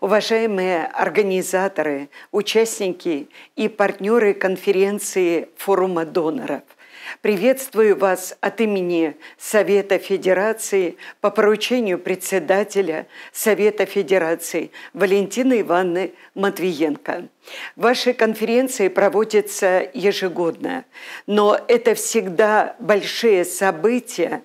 Уважаемые организаторы, участники и партнеры конференции форума доноров – Приветствую вас от имени Совета Федерации по поручению председателя Совета Федерации Валентины Ивановны Матвиенко. Ваши конференции проводятся ежегодно, но это всегда большие события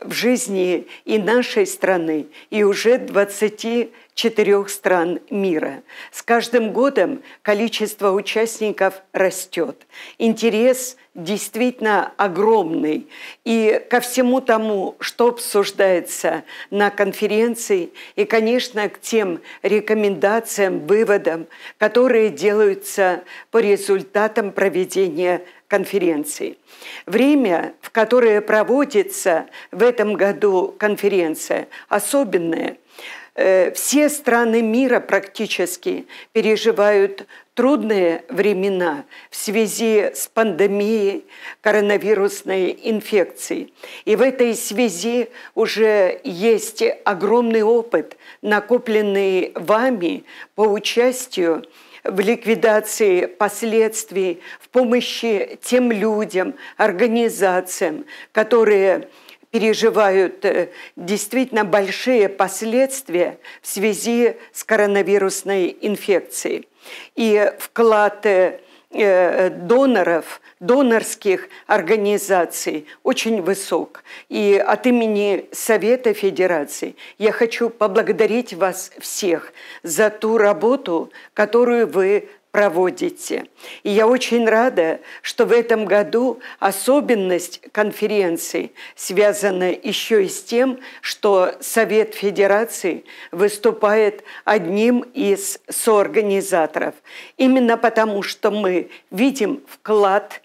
в жизни и нашей страны, и уже 20 четырех стран мира. С каждым годом количество участников растет. Интерес действительно огромный. И ко всему тому, что обсуждается на конференции, и, конечно, к тем рекомендациям, выводам, которые делаются по результатам проведения конференции. Время, в которое проводится в этом году конференция, особенное – все страны мира практически переживают трудные времена в связи с пандемией коронавирусной инфекции. И в этой связи уже есть огромный опыт, накопленный вами по участию в ликвидации последствий, в помощи тем людям, организациям, которые переживают э, действительно большие последствия в связи с коронавирусной инфекцией. И вклад э, э, доноров, донорских организаций очень высок. И от имени Совета Федерации я хочу поблагодарить вас всех за ту работу, которую вы проводите. И я очень рада, что в этом году особенность конференции связана еще и с тем, что Совет Федерации выступает одним из соорганизаторов. Именно потому, что мы видим вклад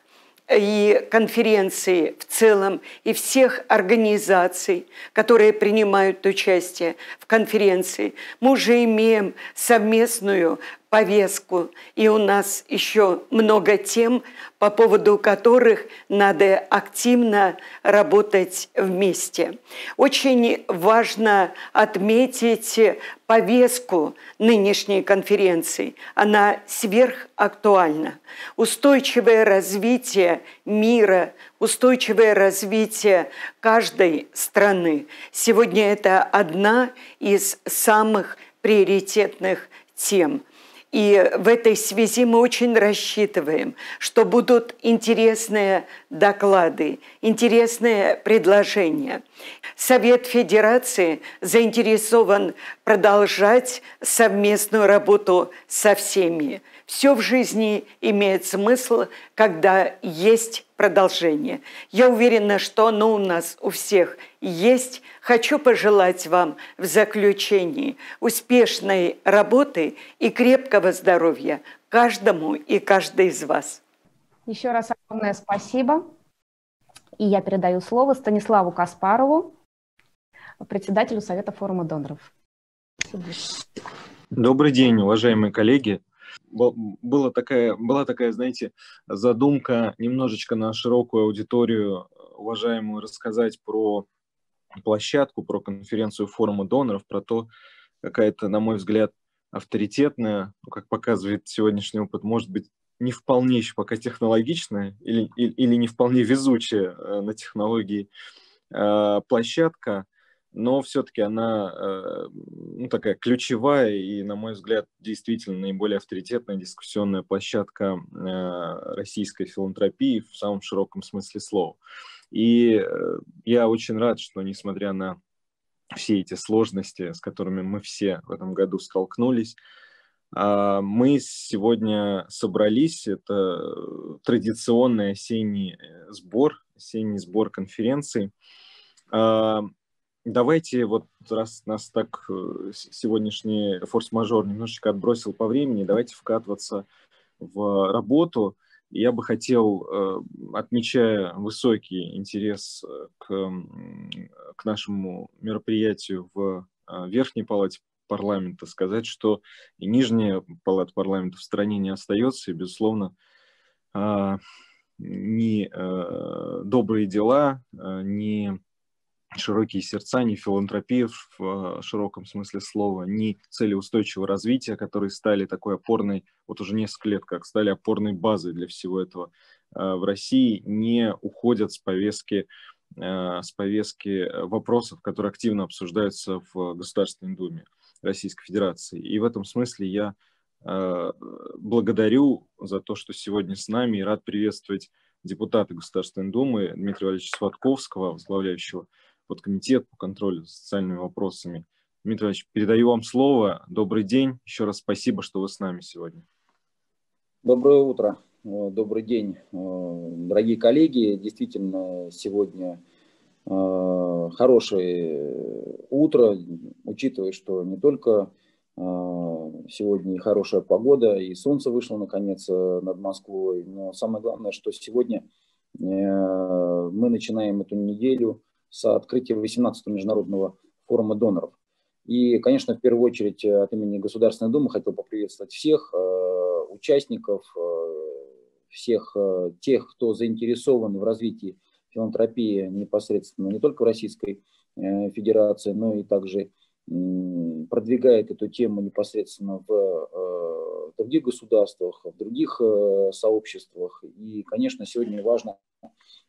и конференции в целом, и всех организаций, которые принимают участие в конференции. Мы уже имеем совместную повестку, и у нас еще много тем, по поводу которых надо активно работать вместе. Очень важно отметить повестку нынешней конференции. Она сверхактуальна. Устойчивое развитие мира, устойчивое развитие каждой страны. Сегодня это одна из самых приоритетных тем – и в этой связи мы очень рассчитываем, что будут интересные доклады, интересные предложения. Совет Федерации заинтересован продолжать совместную работу со всеми. Все в жизни имеет смысл, когда есть продолжение. Я уверена, что оно у нас у всех есть. Хочу пожелать вам в заключении успешной работы и крепкого здоровья каждому и каждой из вас. Еще раз огромное спасибо. И я передаю слово Станиславу Каспарову, председателю Совета форума доноров. Добрый день, уважаемые коллеги была такая, была такая, знаете, задумка немножечко на широкую аудиторию, уважаемую, рассказать про площадку, про конференцию форума доноров, про то, какая-то, на мой взгляд, авторитетная, ну, как показывает сегодняшний опыт, может быть, не вполне еще пока технологичная или, или, или не вполне везучая э, на технологии э, площадка, но все-таки она э, ну, такая ключевая и, на мой взгляд, действительно наиболее авторитетная дискуссионная площадка российской филантропии в самом широком смысле слова. И я очень рад, что, несмотря на все эти сложности, с которыми мы все в этом году столкнулись, мы сегодня собрались, это традиционный осенний сбор, осенний сбор конференции. А, Давайте вот раз нас так э, сегодняшний форс-мажор немножечко отбросил по времени, давайте вкатываться в работу. Я бы хотел, э, отмечая высокий интерес э, к, к нашему мероприятию в Верхней палате парламента, сказать, что и Нижняя палата парламента в стране не остается, и, безусловно, ни добрые дела, ни широкие сердца, ни филантропии в широком смысле слова, ни цели устойчивого развития, которые стали такой опорной, вот уже несколько лет как стали опорной базой для всего этого в России, не уходят с повестки с повестки вопросов, которые активно обсуждаются в Государственной Думе Российской Федерации. И в этом смысле я Э, благодарю за то, что сегодня с нами и рад приветствовать депутата Государственной Думы Дмитрия Валерьевича Сватковского, возглавляющего подкомитет по контролю за социальными вопросами. Дмитрий Валерьевич, передаю вам слово. Добрый день. Еще раз спасибо, что вы с нами сегодня. Доброе утро, э, добрый день, э, дорогие коллеги. Действительно, сегодня хорошее утро, учитывая, что не только а, сегодня хорошая погода, и солнце вышло наконец э, над Москвой. Но самое главное, что сегодня э, мы начинаем эту неделю с открытия 18-го международного форума доноров. И, конечно, в первую очередь от имени Государственной Думы хотел поприветствовать всех э, участников, всех тех, кто заинтересован в развитии филантропии непосредственно не только в Российской Федерации, но и также продвигает эту тему непосредственно в э, других государствах, в других э, сообществах. И, конечно, сегодня важно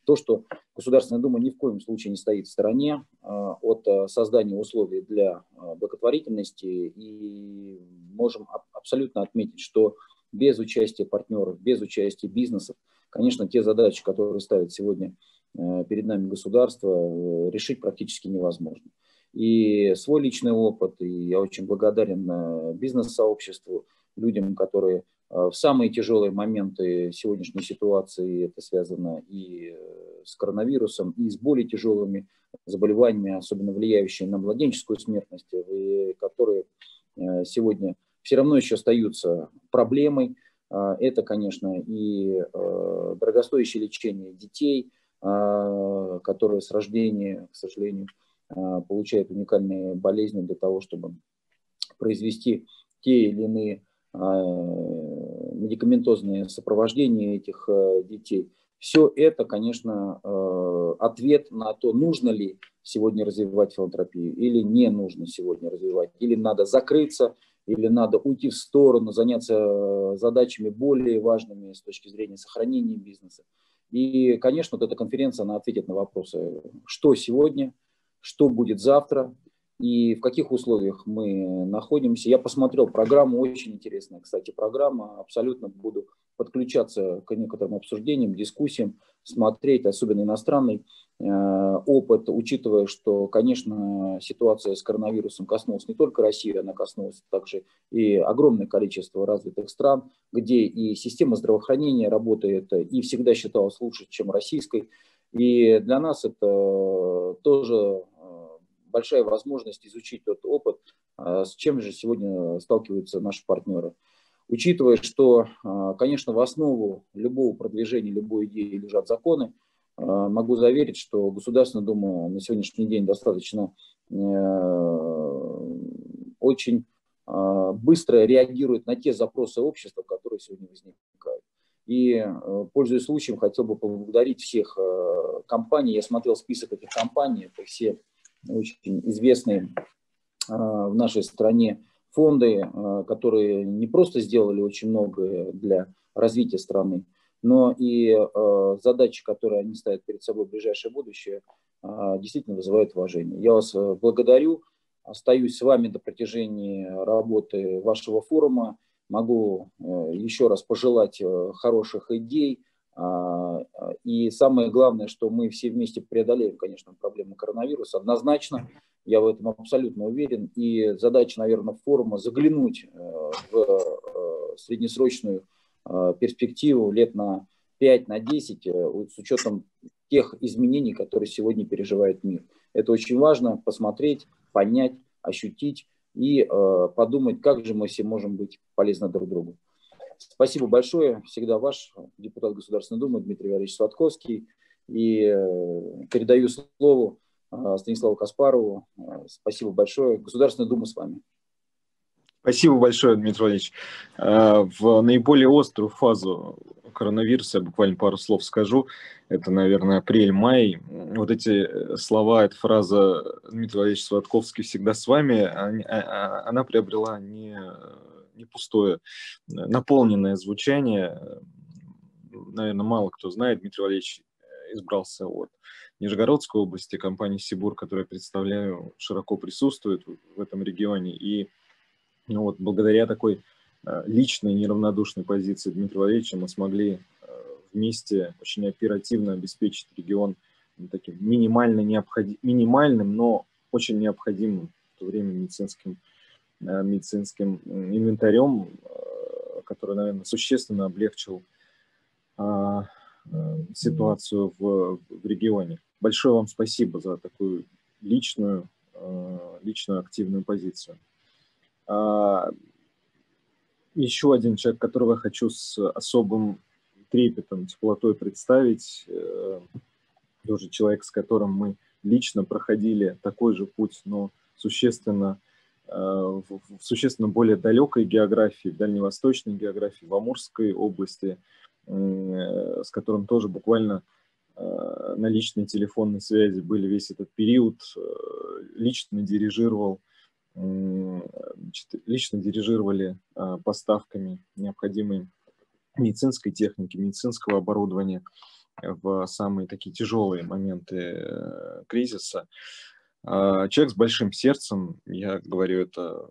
то, что Государственная Дума ни в коем случае не стоит в стороне э, от создания условий для благотворительности. И можем абсолютно отметить, что без участия партнеров, без участия бизнесов, конечно, те задачи, которые ставит сегодня перед нами государство, решить практически невозможно и свой личный опыт, и я очень благодарен э, бизнес-сообществу, людям, которые э, в самые тяжелые моменты сегодняшней ситуации, это связано и э, с коронавирусом, и с более тяжелыми заболеваниями, особенно влияющими на младенческую смертность, которые сегодня все равно еще остаются проблемой. Это, конечно, и дорогостоящее лечение детей, которые с рождения, к сожалению, а, получают уникальные болезни для того, чтобы произвести те или иные а, медикаментозные сопровождения этих а, детей. Все это, конечно, ответ на то, нужно ли сегодня развивать филантропию или не нужно сегодня развивать, или надо закрыться, или надо уйти в сторону, заняться задачами более важными с точки зрения сохранения бизнеса. И, конечно, вот эта конференция, она ответит на вопросы, что сегодня – что будет завтра и в каких условиях мы находимся. Я посмотрел программу, очень интересная, кстати, программа. Абсолютно буду подключаться к некоторым обсуждениям, дискуссиям, смотреть, особенно иностранный опыт, учитывая, что, конечно, ситуация с коронавирусом коснулась не только России, она коснулась также и огромное количество развитых стран, где и система здравоохранения работает и всегда считалась лучше, чем российской. И для нас это тоже большая возможность изучить тот опыт, с чем же сегодня сталкиваются наши партнеры. Учитывая, что, конечно, в основу любого продвижения, любой идеи лежат законы, могу заверить, что Государственная Дума на сегодняшний день достаточно э, очень быстро реагирует на те запросы общества, которые сегодня возникают. И, э, пользуясь случаем, хотел бы поблагодарить всех э, компаний. Я смотрел список этих компаний, это все очень известные в нашей стране фонды, которые не просто сделали очень многое для развития страны, но и а, задачи, которые они ставят перед собой в ближайшее будущее, действительно вызывают уважение. Я вас благодарю, остаюсь с вами до протяжении работы вашего форума. Могу еще раз пожелать хороших идей, а, и самое главное, что мы все вместе преодолеем, конечно, проблему коронавируса. Однозначно, я в этом абсолютно уверен. И задача, наверное, форума заглянуть э, в э, среднесрочную э, перспективу лет на 5, на 10, с учетом тех изменений, которые сегодня переживает мир. Это очень важно посмотреть, понять, ощутить и подумать, как же мы все можем быть полезны друг другу. Спасибо большое. Всегда ваш депутат Государственной Думы Дмитрий Валерьевич Сладковский. И э, передаю слово э, Станиславу Каспарову. Э, спасибо большое. Государственная Дума с вами. Спасибо большое, Дмитрий Валерьевич. В наиболее острую фазу коронавируса, я буквально пару слов скажу. Это, наверное, апрель-май. Вот эти э, слова, эта фраза Дмитрий Валерьевич Сватковский всегда с вами, а, а, она приобрела не, не пустое, наполненное звучание. Наверное, мало кто знает, Дмитрий Валерьевич избрался от Нижегородской области. Компания «Сибур», которую я представляю, широко присутствует в этом регионе. И ну вот, благодаря такой Э, личной неравнодушной позиции Дмитрия Валерьевича мы смогли э, вместе очень оперативно обеспечить регион таким минимально необходим, минимальным, но очень необходимым в то время медицинским, э, медицинским инвентарем, который, наверное, существенно облегчил а, ситуацию в, в регионе. Большое вам спасибо за такую личную, личную активную позицию. А, еще один человек, которого я хочу с особым трепетом, теплотой представить, э, тоже человек, с которым мы лично проходили такой же путь, но существенно э, в существенно более далекой географии, дальневосточной географии, в Амурской области, с которым тоже буквально э, на личной телефонной связи были весь этот период, лично дирижировал лично дирижировали а, поставками необходимой медицинской техники, медицинского оборудования в самые такие тяжелые моменты э, кризиса. А, человек с большим сердцем, я говорю это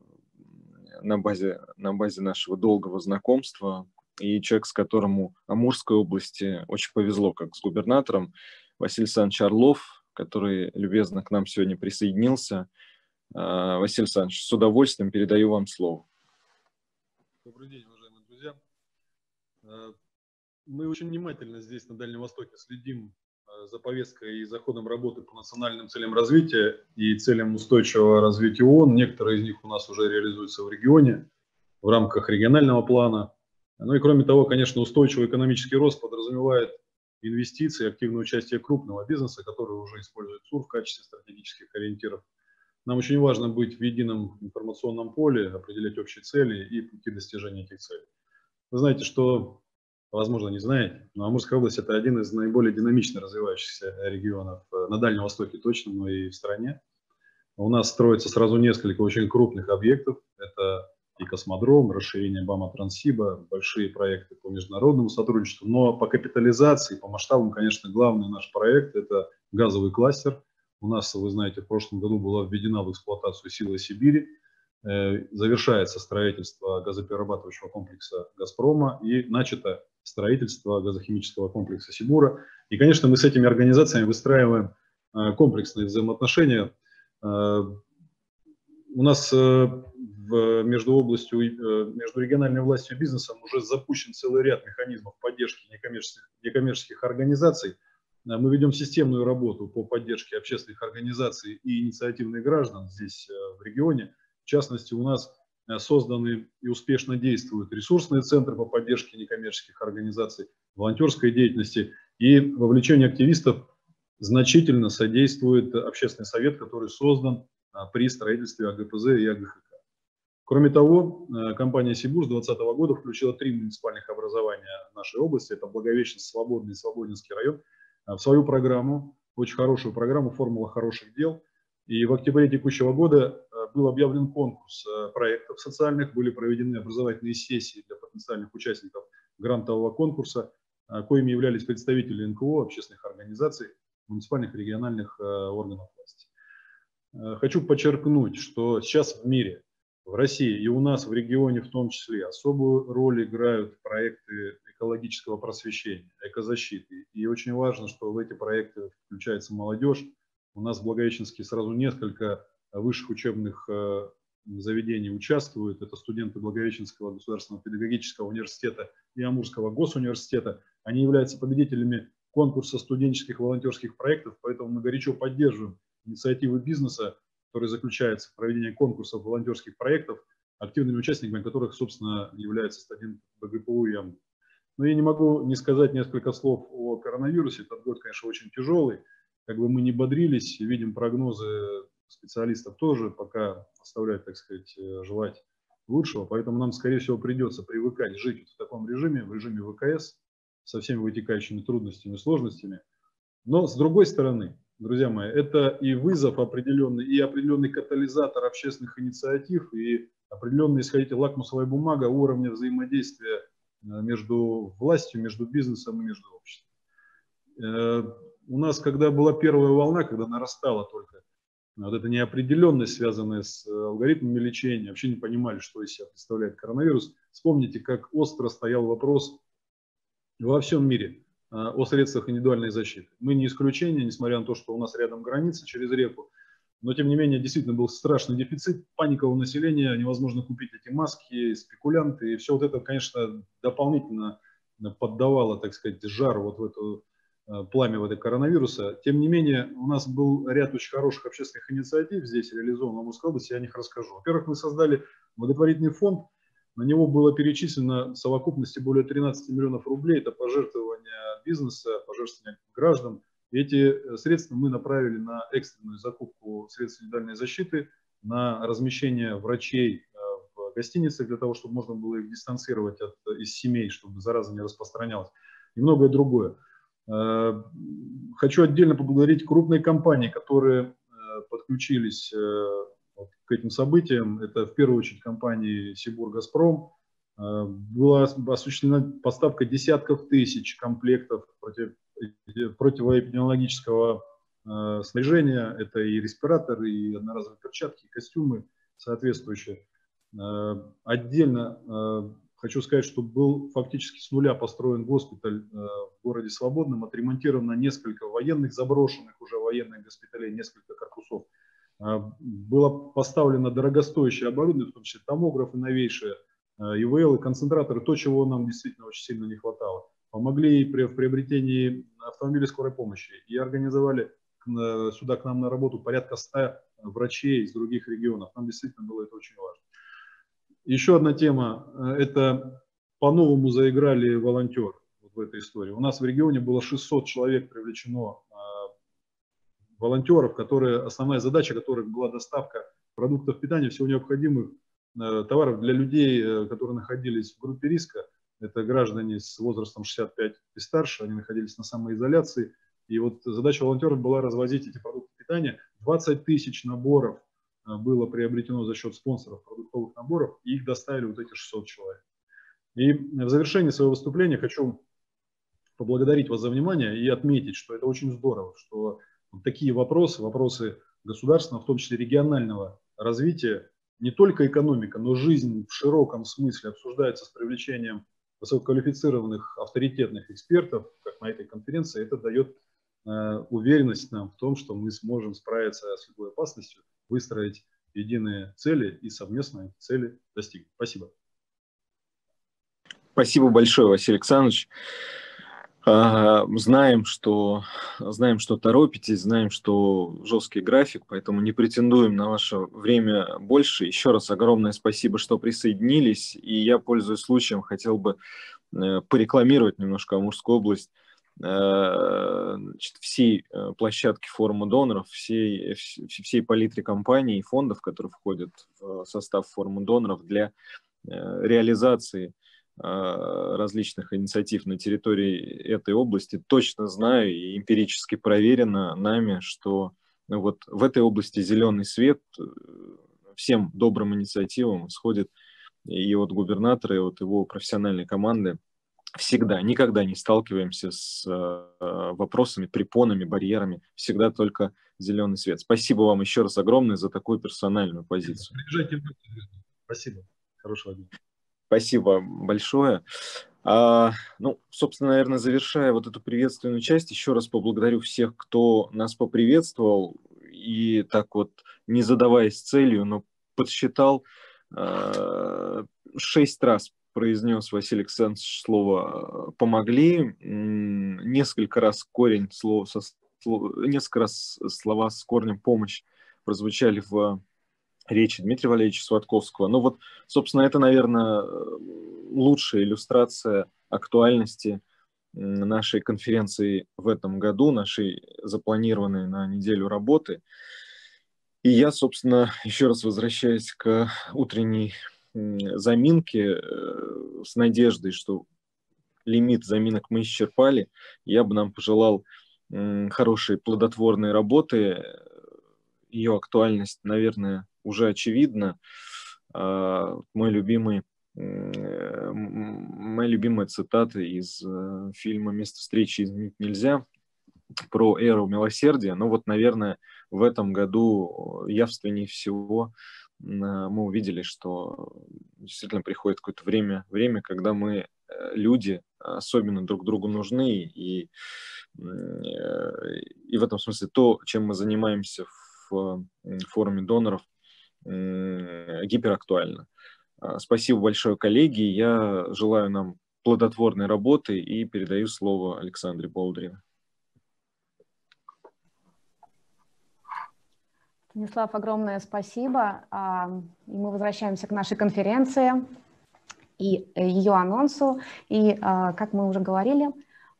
на базе, на базе нашего долгого знакомства, и человек, с которому Амурской области очень повезло, как с губернатором, Василий Александрович Орлов, который любезно к нам сегодня присоединился – Василий Александрович, с удовольствием передаю вам слово. Добрый день, уважаемые друзья. А, мы очень внимательно здесь, на Дальнем Востоке, следим а, за повесткой и заходом работы по национальным целям развития и целям устойчивого развития ООН. Некоторые из них у нас уже реализуются в регионе в рамках регионального плана. Ну и кроме того, конечно, устойчивый экономический рост подразумевает инвестиции, активное участие крупного бизнеса, который уже использует СУР в качестве стратегических ориентиров – нам очень важно быть в едином информационном поле, определять общие цели и пути достижения этих целей. Вы знаете, что, возможно, не знаете, но Амурская область – это один из наиболее динамично развивающихся регионов э, на Дальнем Востоке точно, но и в стране. У нас строится сразу несколько очень крупных объектов. Это и космодром, расширение БАМа Транссиба, большие проекты по международному сотрудничеству. Но по капитализации, по масштабам, конечно, главный наш проект – это газовый кластер – у нас, вы знаете, в прошлом году была введена в эксплуатацию сила Сибири. Э, завершается строительство газоперерабатывающего комплекса «Газпрома» и начато строительство газохимического комплекса «Сибура». И, конечно, мы с этими организациями выстраиваем э, комплексные взаимоотношения. Э, у нас между областью, между региональной властью и бизнесом уже запущен целый ряд механизмов поддержки некоммерческих, некоммерческих организаций – мы ведем системную работу по поддержке общественных организаций и инициативных граждан здесь, э, в регионе. В частности, у нас э, созданы и успешно действуют ресурсные центры по поддержке некоммерческих организаций, волонтерской деятельности. И вовлечение активистов значительно содействует общественный совет, который создан при строительстве АГПЗ и АГХК. Кроме того, компания «Сибур» с 2020 года включила три муниципальных образования нашей области. Это Благовещенск, Свободный и Свободинский район – в свою программу, очень хорошую программу «Формула хороших дел». И в октябре текущего года э, был объявлен конкурс э, проектов социальных, были проведены образовательные сессии для потенциальных участников грантового конкурса, коими являлись представители НКО, общественных организаций, муниципальных и региональных органов власти. Хочу подчеркнуть, что сейчас в мире в России и у нас в регионе в том числе особую роль играют проекты экологического просвещения, экозащиты. И очень важно, что в эти проекты включается молодежь. У нас в Благовещенске сразу несколько высших учебных э, заведений участвуют. Это студенты Благовещенского государственного педагогического университета и Амурского госуниверситета. Они являются победителями конкурса студенческих волонтерских проектов, поэтому мы горячо поддерживаем инициативы бизнеса который заключается в проведении конкурсов волонтерских проектов, активными участниками которых, собственно, является студент БГПУ и АМГУ. Но я не могу не сказать несколько слов о коронавирусе. Этот год, конечно, очень тяжелый. Как бы мы не бодрились, видим прогнозы специалистов тоже пока оставляют, так сказать, э, желать лучшего. Поэтому нам, скорее всего, придется привыкать жить в таком режиме, в режиме ВКС. со всеми вытекающими трудностями сложностями. Но с другой стороны, друзья мои, это и вызов определенный, и определенный катализатор общественных инициатив, и определенная, исходите, лакмусовая бумага уровня взаимодействия между властью, между бизнесом и между обществом. Э, у нас, когда была первая волна, когда нарастала только вот эта неопределенность, связанная с э, алгоритмами лечения, вообще не понимали, что из себя представляет коронавирус. Вспомните, как остро стоял вопрос во всем мире о средствах индивидуальной защиты. Мы не исключение, несмотря на то, что у нас рядом граница через реку, но, тем не менее, действительно был страшный дефицит, паника у населения, невозможно купить эти маски, спекулянты. И все вот это, конечно, дополнительно поддавало, так сказать, жар вот в эту э, пламя в это коронавируса. Тем не менее, у нас был ряд очень хороших общественных инициатив здесь реализован в Амурской области, я о них расскажу. Во-первых, мы создали благотворительный фонд, на него было перечислено в совокупности более 13 миллионов рублей. Это пожертвования бизнеса, пожертвования граждан – эти э, средства мы направили на экстренную закупку средств индивидуальной защиты, на размещение врачей э, в гостиницах для того, чтобы можно было их дистанцировать от, из семей, чтобы зараза не распространялась, и многое другое. Э, хочу отдельно поблагодарить крупные компании, которые подключились к этим событиям. Это в первую очередь компании Сибур Газпром. Была осуществлена поставка десятков тысяч комплектов против противоэпидемиологического э, снаряжения. Это и респираторы, и одноразовые перчатки, и костюмы соответствующие. Э, отдельно э, хочу сказать, что был фактически с нуля построен госпиталь э, в городе Свободном, отремонтировано несколько военных, заброшенных уже военных госпиталей, несколько корпусов. Э, было поставлено дорогостоящее оборудование, в том числе томографы новейшие, э, ИВЛ и концентраторы, то, чего нам действительно очень сильно не хватало помогли при, в приобретении автомобилей скорой помощи и организовали сюда к нам на работу порядка 100 врачей из других регионов. Нам действительно было это очень важно. Еще одна тема – это по-новому заиграли волонтеры вот в этой истории. У нас в регионе было 600 человек привлечено волонтеров, которые, основная задача которых была доставка продуктов питания, всего необходимых э, товаров для людей, э, которые находились в группе риска – это граждане с возрастом 65 и старше, они находились на самоизоляции. И вот задача волонтеров была развозить эти продукты питания. 20 тысяч наборов а, было приобретено за счет спонсоров продуктовых наборов, и их доставили вот эти 600 человек. И в завершении своего выступления хочу поблагодарить вас за внимание и отметить, что это очень здорово, что такие вопросы, вопросы государственного, в том числе регионального развития, не только экономика, но жизнь в широком смысле обсуждается с привлечением высококвалифицированных авторитетных экспертов, как на этой конференции, это дает э, уверенность нам в том, что мы сможем справиться с любой опасностью, выстроить единые цели и совместные цели достигнуть. Спасибо. Спасибо большое, Василий Александрович. А, знаем, что, знаем, что торопитесь, знаем, что жесткий график, поэтому не претендуем на ваше время больше. Еще раз огромное спасибо, что присоединились. И я, пользуясь случаем, хотел бы э, порекламировать немножко Амурскую область э, значит, всей э, площадки форума доноров, всей, всей палитре компаний и фондов, которые входят в состав форума доноров для реализации различных инициатив на территории этой области, точно знаю и эмпирически проверено нами, что вот в этой области зеленый свет всем добрым инициативам исходит и от губернатора, и от его профессиональной команды. Всегда, никогда не сталкиваемся с э, вопросами, препонами, барьерами. Всегда только зеленый свет. Спасибо вам еще раз огромное за такую персональную позицию. Спасибо. Хорошего дня. Спасибо большое. А, ну, собственно, наверное, завершая вот эту приветственную часть, еще раз поблагодарю всех, кто нас поприветствовал и так вот, не задаваясь целью, но подсчитал а, шесть раз произнес Василий Александрович слово «помогли», несколько раз корень слова, со, несколько раз слова с корнем «помощь» прозвучали в речи Дмитрия Валерьевича Сватковского. Ну вот, собственно, это, наверное, лучшая иллюстрация актуальности нашей конференции в этом году, нашей запланированной на неделю работы. И я, собственно, еще раз возвращаюсь к утренней заминке э, с надеждой, что лимит заминок мы исчерпали. Я бы нам пожелал хорошей плодотворной работы. Ее актуальность, наверное, уже очевидна. А, мой любимый моя любимая цитата из э, фильма «Место встречи изменить нельзя» про эру милосердия. Ну вот, наверное, в этом году явственнее всего мы увидели, что действительно приходит какое-то время, время, когда мы, э, люди, особенно друг другу нужны, и, э, и в этом смысле то, чем мы занимаемся в форуме доноров, гиперактуально. А, спасибо большое, коллеги. Я желаю нам плодотворной работы и передаю слово Александре Болдыревой. Станислав, огромное спасибо. А, и мы возвращаемся к нашей конференции и ее анонсу. И, а, как мы уже говорили,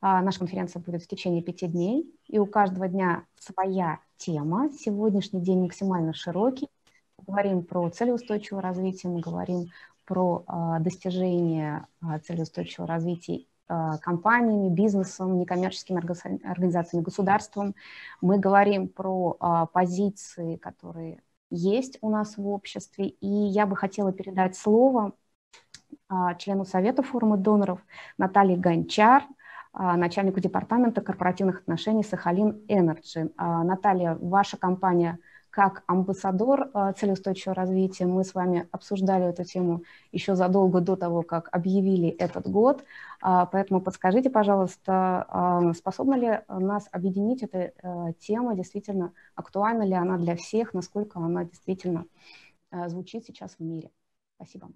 наша конференция будет в течение пяти дней, и у каждого дня своя тема. Сегодняшний день максимально широкий. Говорим про цели устойчивого развития, мы говорим про достижение цели устойчивого развития Э, компаниями, бизнесом, некоммерческими организациями, государством. Мы говорим про позиции, которые есть у нас в обществе. И я бы хотела передать слово члену Совета форума доноров Наталье Гончар, начальнику департамента корпоративных отношений Сахалин Энерджи. Наталья, ваша компания – как амбассадор э, целей устойчивого развития. Мы с вами обсуждали эту тему еще задолго до того, как объявили этот год. А, поэтому подскажите, пожалуйста, а, способна ли нас объединить эта э, тема, действительно актуальна ли она для всех, насколько она действительно э, звучит сейчас в мире? Спасибо.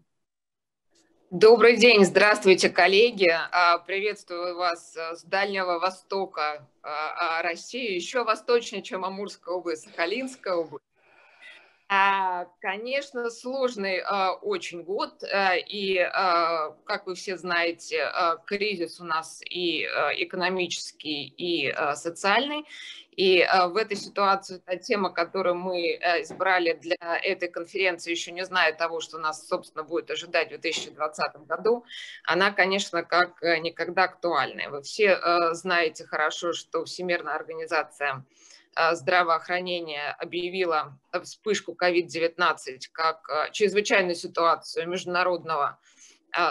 Добрый день, здравствуйте, коллеги. А, приветствую вас с Дальнего Востока а, а, России, еще восточнее, чем Амурская область, Сахалинская область. Конечно, сложный очень год, и, как вы все знаете, кризис у нас и экономический, и социальный. И э, в этой ситуации та тема, которую мы э, избрали для этой конференции, еще не зная того, что нас, собственно, будет ожидать в 2020 году, она, конечно, как э, никогда актуальная. Вы все знаете хорошо, что Всемирная организация здравоохранения объявила вспышку COVID-19 как чрезвычайную ситуацию международного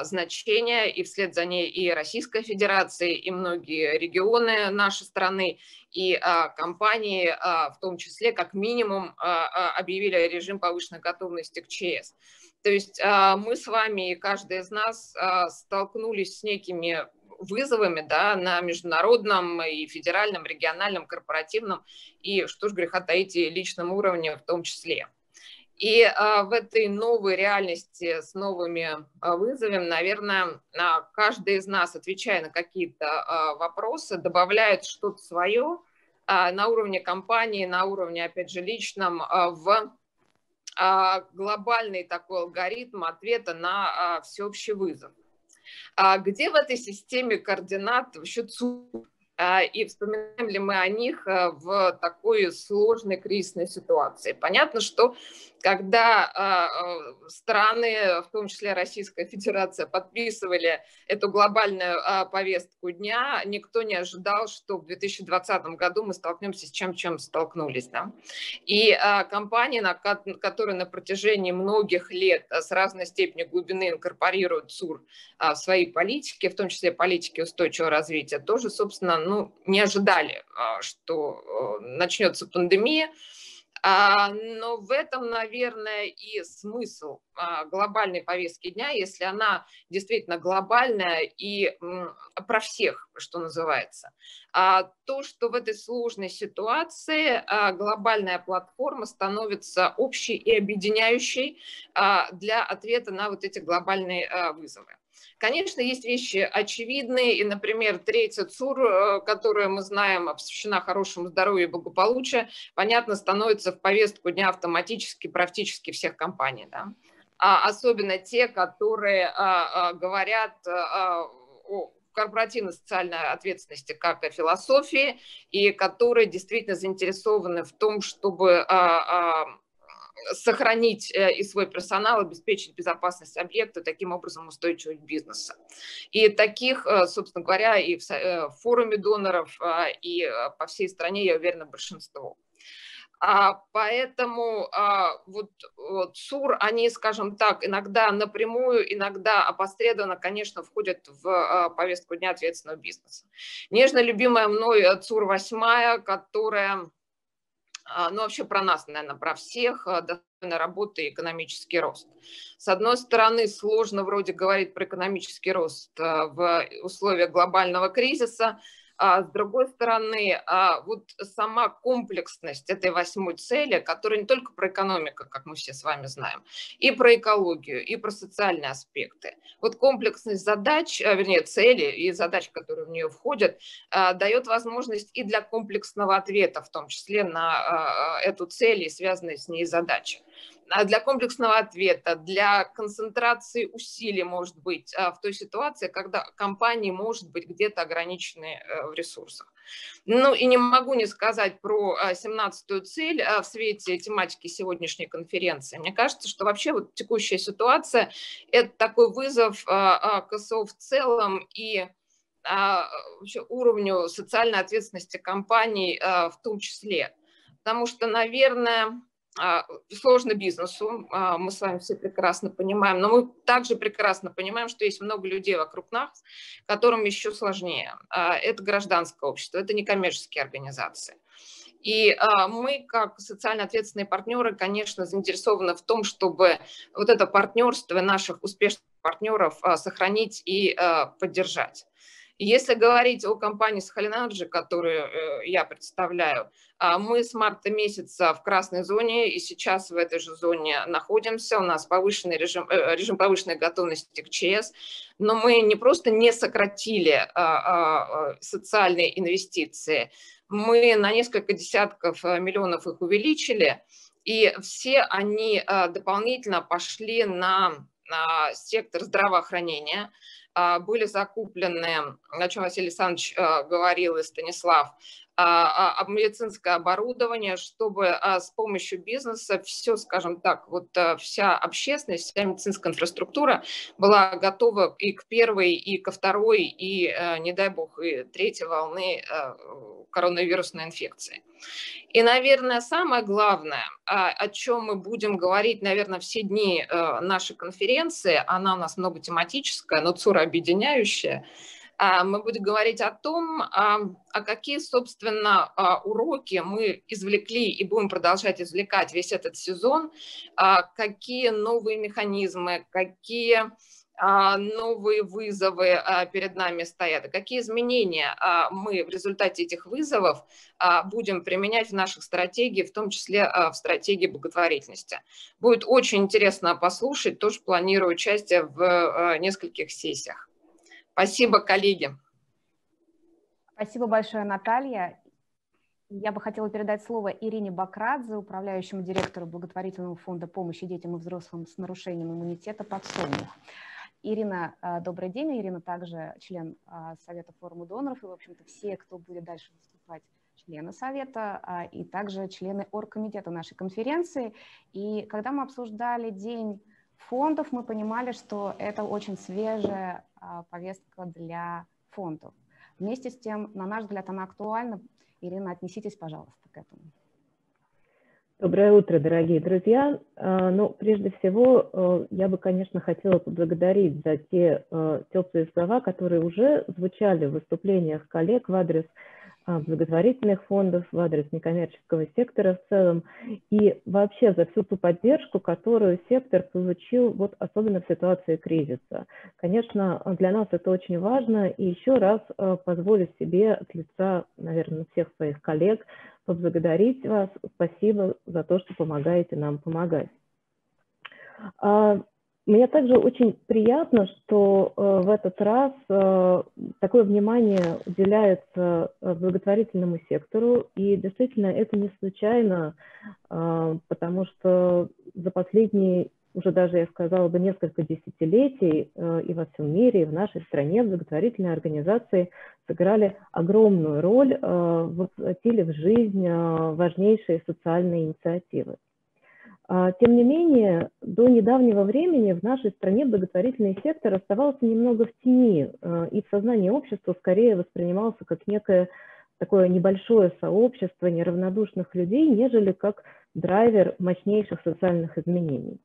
значение, и вслед за ней и Российская Федерация, и многие регионы нашей страны, и а, компании, а, в том числе, как минимум, объявили режим повышенной готовности к ЧС. То есть мы с вами и каждый из нас столкнулись с некими вызовами да, на международном и федеральном, региональном, корпоративном и, что ж греха таить, личном уровне в том числе. И а, в этой новой реальности с новыми а, вызовами, наверное, а, каждый из нас, отвечая на какие-то вопросы, добавляет что-то свое на уровне компании, на уровне, опять же, личном, в глобальный такой алгоритм ответа на всеобщий вызов. Где в этой системе координат вообще ЦУ? А, и вспоминаем ли мы о них в такой сложной кризисной ситуации. Понятно, что когда а, страны, в том числе Российская Федерация, подписывали эту глобальную а, повестку дня, никто не ожидал, что в 2020 году мы столкнемся с чем, чем столкнулись. Да? И компании, которые на протяжении многих лет с разной степенью глубины инкорпорируют ЦУР в свои политики, в том числе политики устойчивого развития, тоже, собственно, ну, не ожидали, что начнется пандемия, но в этом, наверное, и смысл а, глобальной повестки дня, если она действительно глобальная и про всех, что называется. А то, что в этой сложной ситуации глобальная платформа становится общей и объединяющей для ответа на вот эти глобальные вызовы. Конечно, есть вещи очевидные, и, например, третья ЦУР, э, которая, мы знаем, посвящена хорошему здоровью и благополучию, понятно, становится в повестку дня автоматически практически всех компаний. Да? А особенно те, которые а, а, говорят а, о корпоративной социальной ответственности как о философии, и которые действительно заинтересованы в том, чтобы а, а, сохранить и свой персонал, обеспечить безопасность объекта, таким образом устойчивость бизнеса. И таких, собственно говоря, и в форуме доноров, и по всей стране, я уверена, большинство. А, поэтому а, вот, вот СУР, они, скажем так, иногда напрямую, иногда опосредованно, конечно, входят в а, повестку дня ответственного бизнеса. Нежно любимая мной ЦУР 8, которая, а, ну вообще про нас, наверное, про всех, а, достойная работа и экономический рост. С одной стороны, сложно вроде говорить про экономический рост а, в условиях глобального кризиса, а с другой стороны, а, вот сама комплексность этой восьмой цели, которая не только про экономику, как мы все с вами знаем, и про экологию, и про социальные аспекты. Вот комплексность задач, а, вернее, цели и задач, которые в нее входят, дает возможность и для комплексного ответа, в том числе на эту цель и связанные с ней задачи. А для комплексного ответа, для концентрации усилий, может быть, а, в той ситуации, когда компании, может быть, где-то ограничены э, в ресурсах. Ну и не могу не сказать про 17-ю а, цель в свете тематики сегодняшней конференции. Мне кажется, что вообще вот текущая ситуация – это такой вызов КСО в целом и вообще уровню социальной ответственности компаний в том числе. Потому что, наверное, сложно бизнесу, а, мы с вами все прекрасно понимаем, но мы также прекрасно понимаем, что есть много людей вокруг нас, которым еще сложнее. А, это гражданское общество, это некоммерческие организации. И мы, как социально ответственные партнеры, конечно, заинтересованы в том, чтобы вот это партнерство наших успешных партнеров сохранить и поддержать. Если говорить о компании Сахалинаджи, которую э, я представляю, а, мы с марта месяца в красной зоне и сейчас в этой же зоне находимся. У нас повышенный режим, э, режим повышенной готовности к ЧС, но мы не просто не сократили а, а, социальные инвестиции, мы на несколько десятков э, миллионов их увеличили, и все они дополнительно пошли на сектор здравоохранения, были закуплены, о чем Василий Александрович а, говорил и Станислав, а, медицинское оборудование, чтобы с помощью бизнеса все, скажем так, вот вся общественность, вся медицинская инфраструктура была готова и к первой, и ко второй, и, не дай бог, и третьей волны коронавирусной инфекции. И, наверное, самое главное, а, о чем мы будем говорить, наверное, все дни э, нашей конференции, она у нас много тематическая, но ЦУР объединяющая, а, мы будем говорить о том, а, а какие, собственно, уроки мы извлекли и будем продолжать извлекать весь этот сезон, какие новые механизмы, какие а, новые вызовы а, перед нами стоят, какие изменения а, мы в результате этих вызовов будем применять в наших стратегиях, в том числе в стратегии благотворительности. Будет очень интересно послушать, тоже планирую участие в нескольких сессиях. Спасибо, коллеги. Спасибо большое, Наталья. Я бы хотела передать слово Ирине Бакрадзе, управляющему директору благотворительного фонда помощи детям и взрослым с нарушением иммунитета «Подсолнух». Ирина, а, добрый день. Ирина также член а, Совета форума доноров, и, в общем-то, все, кто будет дальше выступать, члены Совета а, и также члены оргкомитета нашей конференции. И когда мы обсуждали День фондов, мы понимали, что это очень свежая повестка для фондов. Вместе с тем, на наш взгляд, она актуальна. Ирина, отнеситесь, пожалуйста, к этому. Доброе утро, дорогие друзья. А, ну, прежде всего, э, я бы, конечно, хотела поблагодарить за те э, теплые слова, которые уже звучали в выступлениях коллег в адрес а, благотворительных фондов, в адрес некоммерческого сектора в целом, и вообще за всю ту поддержку, которую сектор получил, вот особенно в ситуации кризиса. Конечно, для нас это очень важно, и еще раз э, позволю себе от лица, наверное, всех своих коллег поблагодарить вас. Спасибо за то, что помогаете нам помогать. Мне также очень приятно, что э, в этот раз э, такое внимание уделяется э, благотворительному сектору, и действительно это не случайно, потому что за последние уже даже, я сказала бы, несколько десятилетий и во всем мире, и в нашей стране благотворительные организации сыграли огромную роль, воплотили в жизнь важнейшие социальные инициативы. А, тем не менее, до недавнего времени в нашей стране благотворительный сектор оставался немного в тени, а, и в сознании общества скорее воспринимался как некое такое небольшое сообщество неравнодушных людей, нежели как драйвер мощнейших социальных изменений.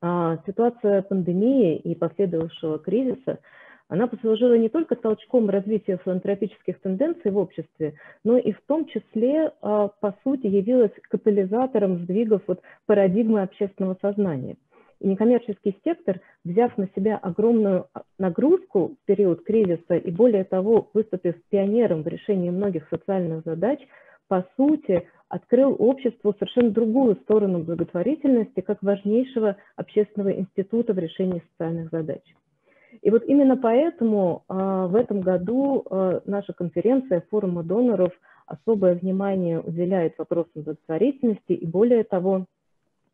А, ситуация пандемии и последовавшего кризиса – она послужила не только толчком развития филантропических тенденций в обществе, но и в том числе, а, по сути, явилась катализатором сдвигов вот парадигмы общественного сознания. И некоммерческий сектор, взяв на себя огромную а, нагрузку в период кризиса и, более того, выступив пионером в решении многих социальных задач, по сути, открыл обществу совершенно другую сторону благотворительности как важнейшего общественного института в решении социальных задач. И вот именно поэтому а, в этом году а, наша конференция форума доноров особое внимание уделяет вопросам благотворительности и более того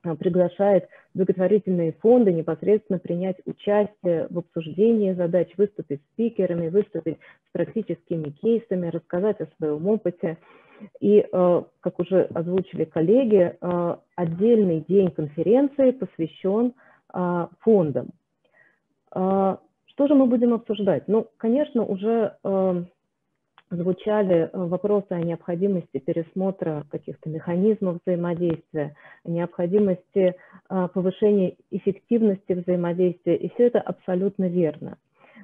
а, приглашает благотворительные фонды непосредственно принять участие в обсуждении задач, выступить спикерами, выступить с практическими кейсами, рассказать о своем опыте. И, как уже озвучили коллеги, отдельный день конференции посвящен фондам. Что же мы будем обсуждать? Ну, конечно, уже э, звучали э, вопросы о необходимости пересмотра каких-то механизмов взаимодействия, необходимости э, повышения эффективности взаимодействия, и все это абсолютно верно.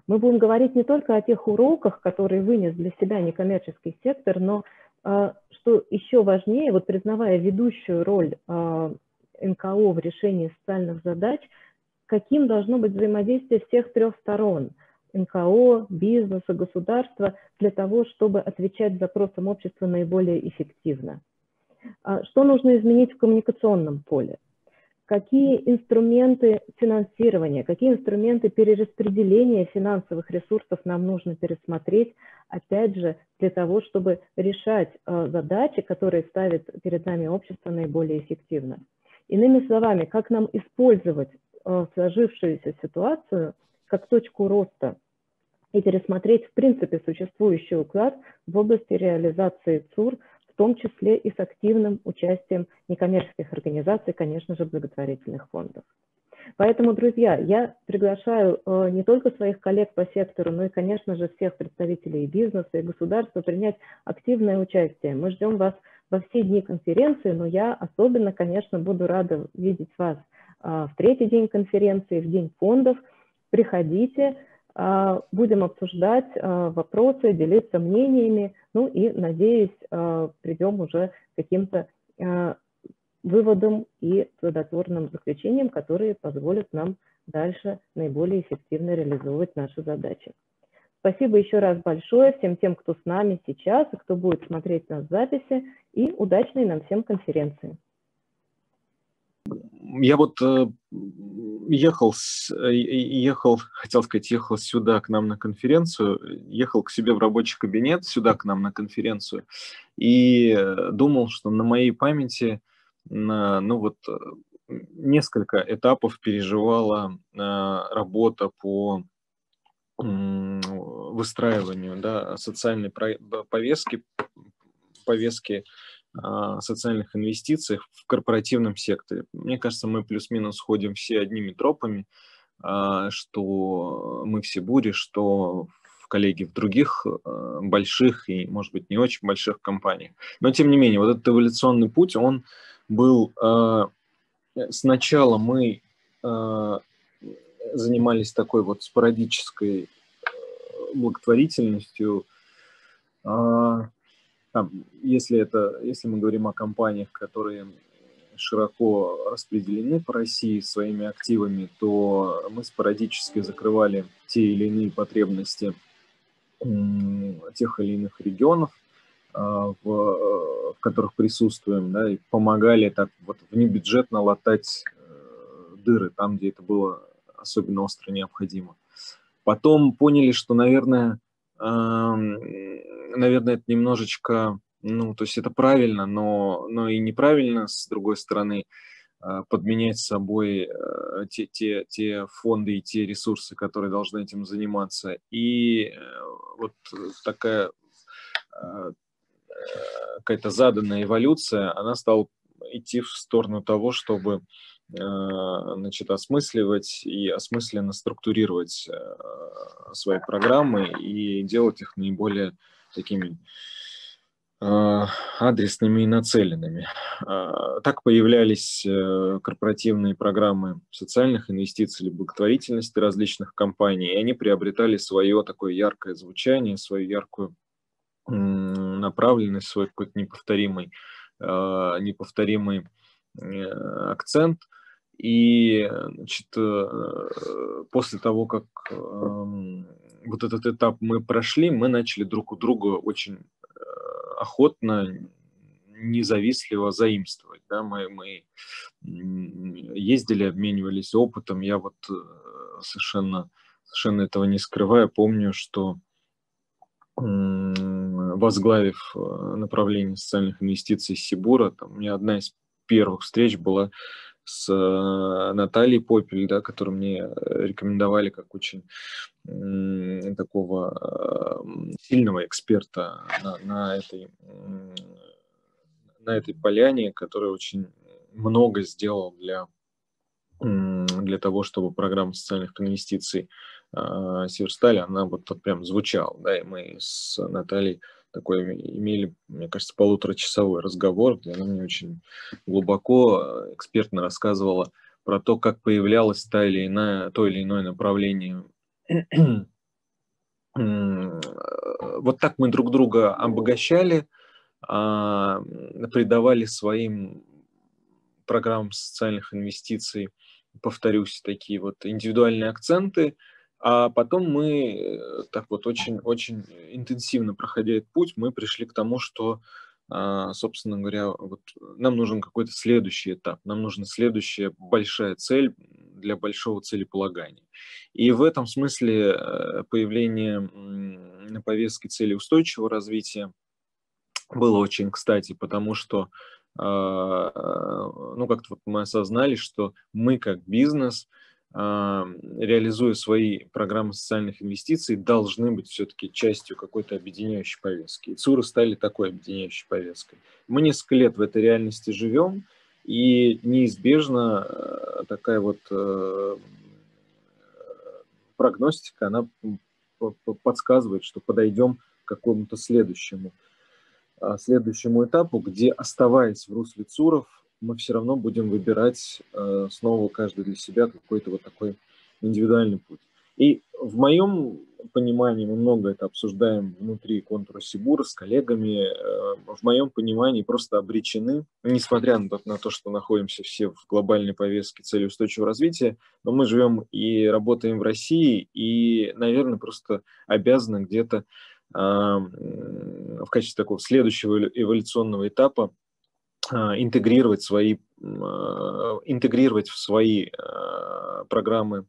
Мы будем говорить не только о тех уроках, которые вынес для себя некоммерческий сектор, но, э, что еще важнее, вот признавая ведущую роль э, НКО в решении социальных задач – каким должно быть взаимодействие всех трех сторон – НКО, бизнеса, государства для того, чтобы отвечать запросам общества наиболее эффективно. А что нужно изменить в коммуникационном поле? Какие инструменты финансирования, какие инструменты перераспределения финансовых ресурсов нам нужно пересмотреть, опять же, для того, чтобы решать а, задачи, которые ставит перед нами общество наиболее эффективно. Иными словами, как нам использовать сложившуюся ситуацию как точку роста и пересмотреть в принципе существующий уклад в области реализации ЦУР, в том числе и с активным участием некоммерческих организаций, конечно же, благотворительных фондов. Поэтому, друзья, я приглашаю э, не только своих коллег по сектору, но и, конечно же, всех представителей бизнеса и государства принять активное участие. Мы ждем вас во все дни конференции, но я особенно, конечно, буду рада видеть вас в третий день конференции, в день фондов. Приходите, а, будем обсуждать а, вопросы, делиться мнениями, ну и, надеюсь, придем уже к каким-то выводам и плодотворным заключениям, которые позволят нам дальше наиболее эффективно реализовывать наши задачи. Спасибо еще раз большое всем тем, кто с нами сейчас и кто будет смотреть нас в записи, и удачной нам всем конференции я вот э, ехал, э, ехал, хотел сказать, ехал сюда к нам на конференцию, ехал к себе в рабочий кабинет сюда к нам на конференцию и думал, что на моей памяти, ну вот несколько этапов переживала э, работа по выстраиванию да, социальной повестки, повестки а, социальных инвестициях в корпоративном секторе. Мне кажется, мы плюс-минус ходим все одними тропами, а, что мы все бури, что в коллеги в других а, больших и, может быть, не очень больших компаниях. Но, тем не менее, вот этот эволюционный путь, он был... Сначала мы занимались такой вот спорадической благотворительностью, там, если, это, если мы говорим о компаниях, которые широко распределены по России своими активами, то мы спорадически закрывали те или иные потребности тех или иных регионов, а, в, в которых присутствуем, да, и помогали так вот внебюджетно латать э, дыры там, где это было особенно остро необходимо. Потом поняли, что, наверное, наверное, это немножечко, ну, то есть это правильно, но, но и неправильно, с другой стороны, а, подменять собой э, те, те, те фонды и те ресурсы, которые должны этим заниматься. И э, вот такая а, э, какая-то заданная эволюция, она стала идти в сторону того, чтобы значит, осмысливать и осмысленно структурировать свои программы и делать их наиболее такими а, адресными и нацеленными. Так появлялись э, корпоративные программы социальных инвестиций или благотворительности различных компаний, и они приобретали свое такое яркое звучание, свою яркую направленность, свой какой-то неповторимый, неповторимый э, акцент. И значит, э, после того, как эм, вот этот этап мы прошли, мы начали друг у друга очень охотно, независливо заимствовать. Да? Мы, мы ездили, обменивались опытом. Я вот э, совершенно, совершенно этого не скрываю. Помню, что возглавив э, направление социальных инвестиций Сибура, там, у меня одна из первых встреч была с э, Натальей Попель, да, которую мне рекомендовали как очень такого сильного эксперта на, на, этой, на этой поляне, который очень много сделал для, для того, чтобы программа социальных инвестиций э, Северстали, она вот, вот прям звучала, да, и мы с Натальей такой имели, мне кажется, полуторачасовой разговор, где она мне очень глубоко, э, экспертно рассказывала про то, как появлялось та или иная, то или иное направление. Вот так мы друг друга обогащали, а, придавали своим программам социальных инвестиций, повторюсь, такие вот индивидуальные акценты – а потом мы, э, так вот очень-очень интенсивно проходя этот путь, мы пришли к тому, что, а, собственно говоря, вот нам нужен какой-то следующий этап, нам нужна следующая большая цель для большого целеполагания. И в этом смысле э, появление на повестке цели устойчивого развития было очень кстати, потому что а, ну, как-то вот мы осознали, что мы как бизнес – реализуя свои программы социальных инвестиций, должны быть все-таки частью какой-то объединяющей повестки. И ЦУРы стали такой объединяющей повесткой. Мы несколько лет в этой реальности живем, и неизбежно э, такая вот э, прогностика, она подсказывает, что подойдем к какому-то следующему, а, следующему этапу, где, оставаясь в русле ЦУРов, мы все равно будем выбирать э, снова каждый для себя какой-то вот такой индивидуальный путь. И в моем понимании, мы много это обсуждаем внутри контура Сибура с коллегами, э, в моем понимании просто обречены, несмотря на то, на то, что находимся все в глобальной повестке цели устойчивого развития, но мы живем и работаем в России, и, наверное, просто обязаны где-то э, в качестве такого следующего эволюционного этапа интегрировать свои, а, интегрировать в свои а, программы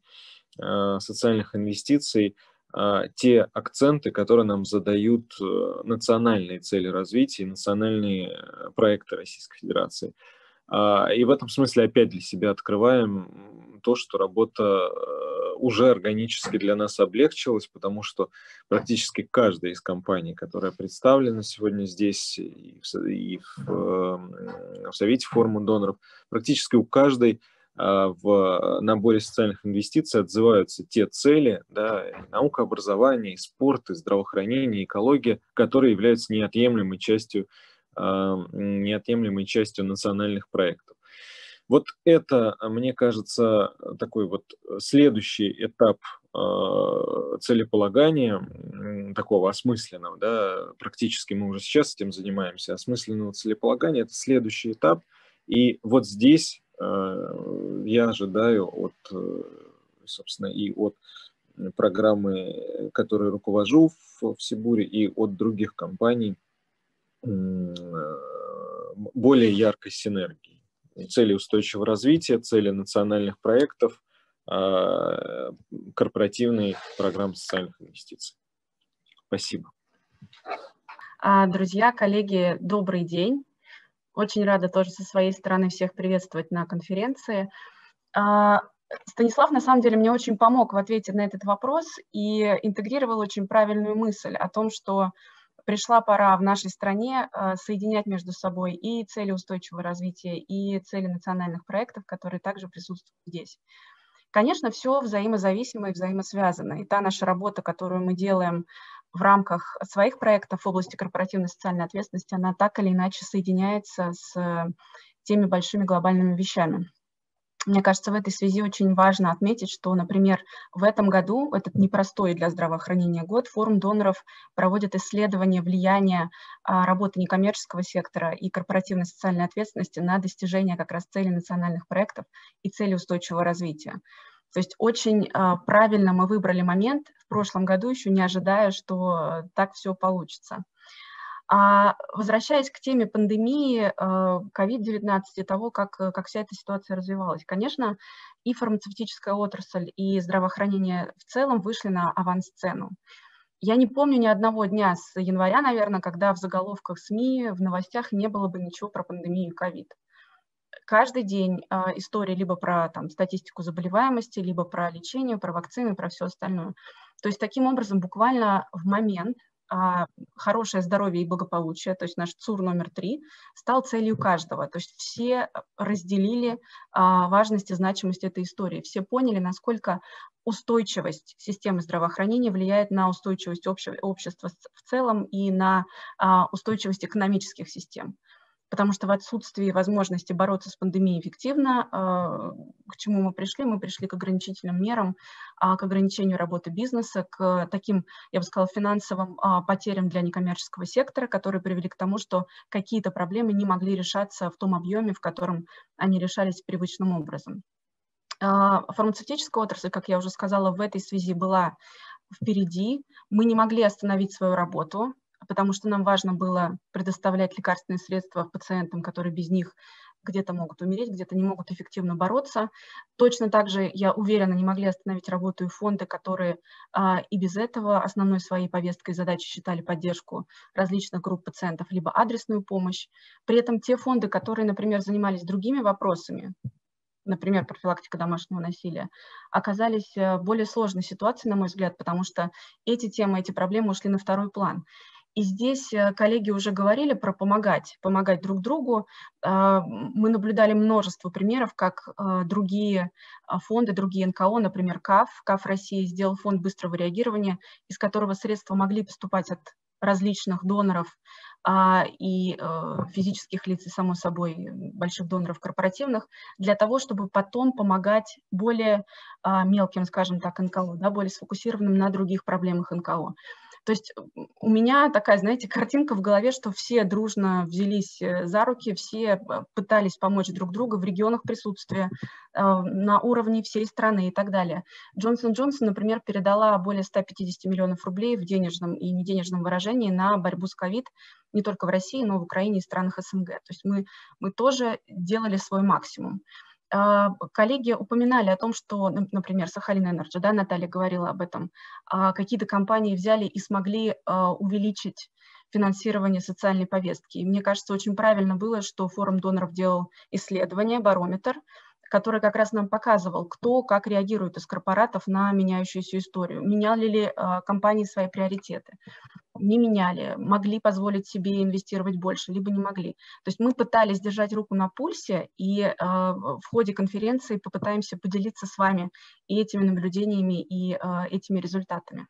социальных инвестиций те акценты, которые нам задают э, национальные цели развития, национальные э, проекты Российской Федерации. И в этом смысле опять для себя открываем то, что работа э, уже органически для нас облегчилась, потому что практически каждая из компаний, которая представлена сегодня здесь и в, и эм, в Совете форума доноров, практически у каждой а, в наборе социальных инвестиций отзываются те цели, да, наука, образование, спорт, здравоохранение, экология, которые являются неотъемлемой частью, неотъемлемой частью национальных проектов. Вот это, мне кажется, такой вот следующий этап э, целеполагания, такого осмысленного, да, практически мы уже сейчас этим занимаемся, осмысленного целеполагания, это следующий этап, и вот здесь э, я ожидаю от, э, собственно, и от программы, которой руковожу в Сибуре, и от других компаний более яркой синергии цели устойчивого развития, цели национальных проектов, а, корпоративной программы социальных инвестиций. Спасибо. А, друзья, коллеги, добрый день. Очень рада тоже со своей стороны всех приветствовать на конференции. А, Станислав, на самом деле, мне очень помог в ответе на этот вопрос и интегрировал очень правильную мысль о том, что пришла пора в нашей стране соединять между собой и цели устойчивого развития, и цели национальных проектов, которые также присутствуют здесь. Конечно, все взаимозависимо и взаимосвязано. И та наша работа, которую мы делаем в рамках своих проектов в области корпоративной социальной ответственности, она так или иначе соединяется с теми большими глобальными вещами. Мне кажется, в этой связи очень важно отметить, что, например, в этом году, этот непростой для здравоохранения год, форум доноров проводит исследование влияния а, работы некоммерческого сектора и корпоративной социальной ответственности на достижение как раз целей национальных проектов и цели устойчивого развития. То есть очень а, правильно мы выбрали момент в прошлом году, еще не ожидая, что так все получится. А возвращаясь к теме пандемии COVID-19 а, и того, как, как вся эта ситуация развивалась, конечно, и фармацевтическая отрасль, и здравоохранение в целом вышли на авансцену. Я не помню ни одного дня с января, наверное, когда в заголовках СМИ, в новостях не было бы ничего про пандемию COVID. Каждый день э, история либо про там, статистику заболеваемости, либо про лечение, про вакцины, про все остальное. То есть таким образом буквально в момент хорошее здоровье и благополучие, то есть наш ЦУР номер три, стал целью каждого. То есть все разделили а, важность и значимость этой истории. Все поняли, насколько устойчивость системы здравоохранения влияет на устойчивость общества в целом и на а, устойчивость экономических систем потому что в отсутствии возможности бороться с пандемией эффективно, а, к чему мы пришли? Мы пришли к ограничительным мерам, а, к ограничению работы бизнеса, к таким, я бы сказала, финансовым а, потерям для некоммерческого сектора, которые привели к тому, что какие-то проблемы не могли решаться в том объеме, в котором они решались привычным образом. Фармацевтическая отрасль, как я уже сказала, в этой связи была впереди. Мы не могли остановить свою работу потому что нам важно было предоставлять лекарственные средства пациентам, которые без них где-то могут умереть, где-то не могут эффективно бороться. Точно так же, я уверена, не могли остановить работу и фонды, которые а, и без этого основной своей повесткой задачи считали поддержку различных групп пациентов, либо адресную помощь. При этом те фонды, которые, например, занимались другими вопросами, например, профилактика домашнего насилия, оказались в более сложной ситуации, на мой взгляд, потому что эти темы, эти проблемы ушли на второй план. И здесь э, коллеги уже говорили про помогать, помогать друг другу. А, мы наблюдали множество примеров, как э, другие а, фонды, другие НКО, например, КАФ, КАФ России сделал фонд быстрого реагирования, из которого средства могли поступать от различных доноров а, и э, физических лиц, и, само собой, больших доноров корпоративных, для того, чтобы потом помогать более мелким, скажем так, НКО, да, более сфокусированным на других проблемах НКО. То есть у меня такая, знаете, картинка в голове, что все дружно взялись э, за руки, все э, пытались помочь друг другу в регионах присутствия, э, на уровне всей страны и так далее. Джонсон Джонсон, например, передала более 150 миллионов рублей в денежном и неденежном выражении на борьбу с ковид не только в России, но и в Украине и странах СНГ. То есть мы, мы тоже делали свой максимум. А, коллеги упоминали о том, что, например, Сахалин Энерджи, да, Наталья говорила об этом, а, какие-то компании взяли и смогли а, увеличить финансирование социальной повестки. И мне кажется, очень правильно было, что форум доноров делал исследование, барометр, который как раз нам показывал, кто как реагирует из корпоратов на меняющуюся историю. Меняли ли компании свои приоритеты? не меняли, могли позволить себе инвестировать больше, либо не могли. То есть мы пытались держать руку на пульсе, и э, в ходе конференции попытаемся поделиться с вами и этими наблюдениями, и э, этими результатами.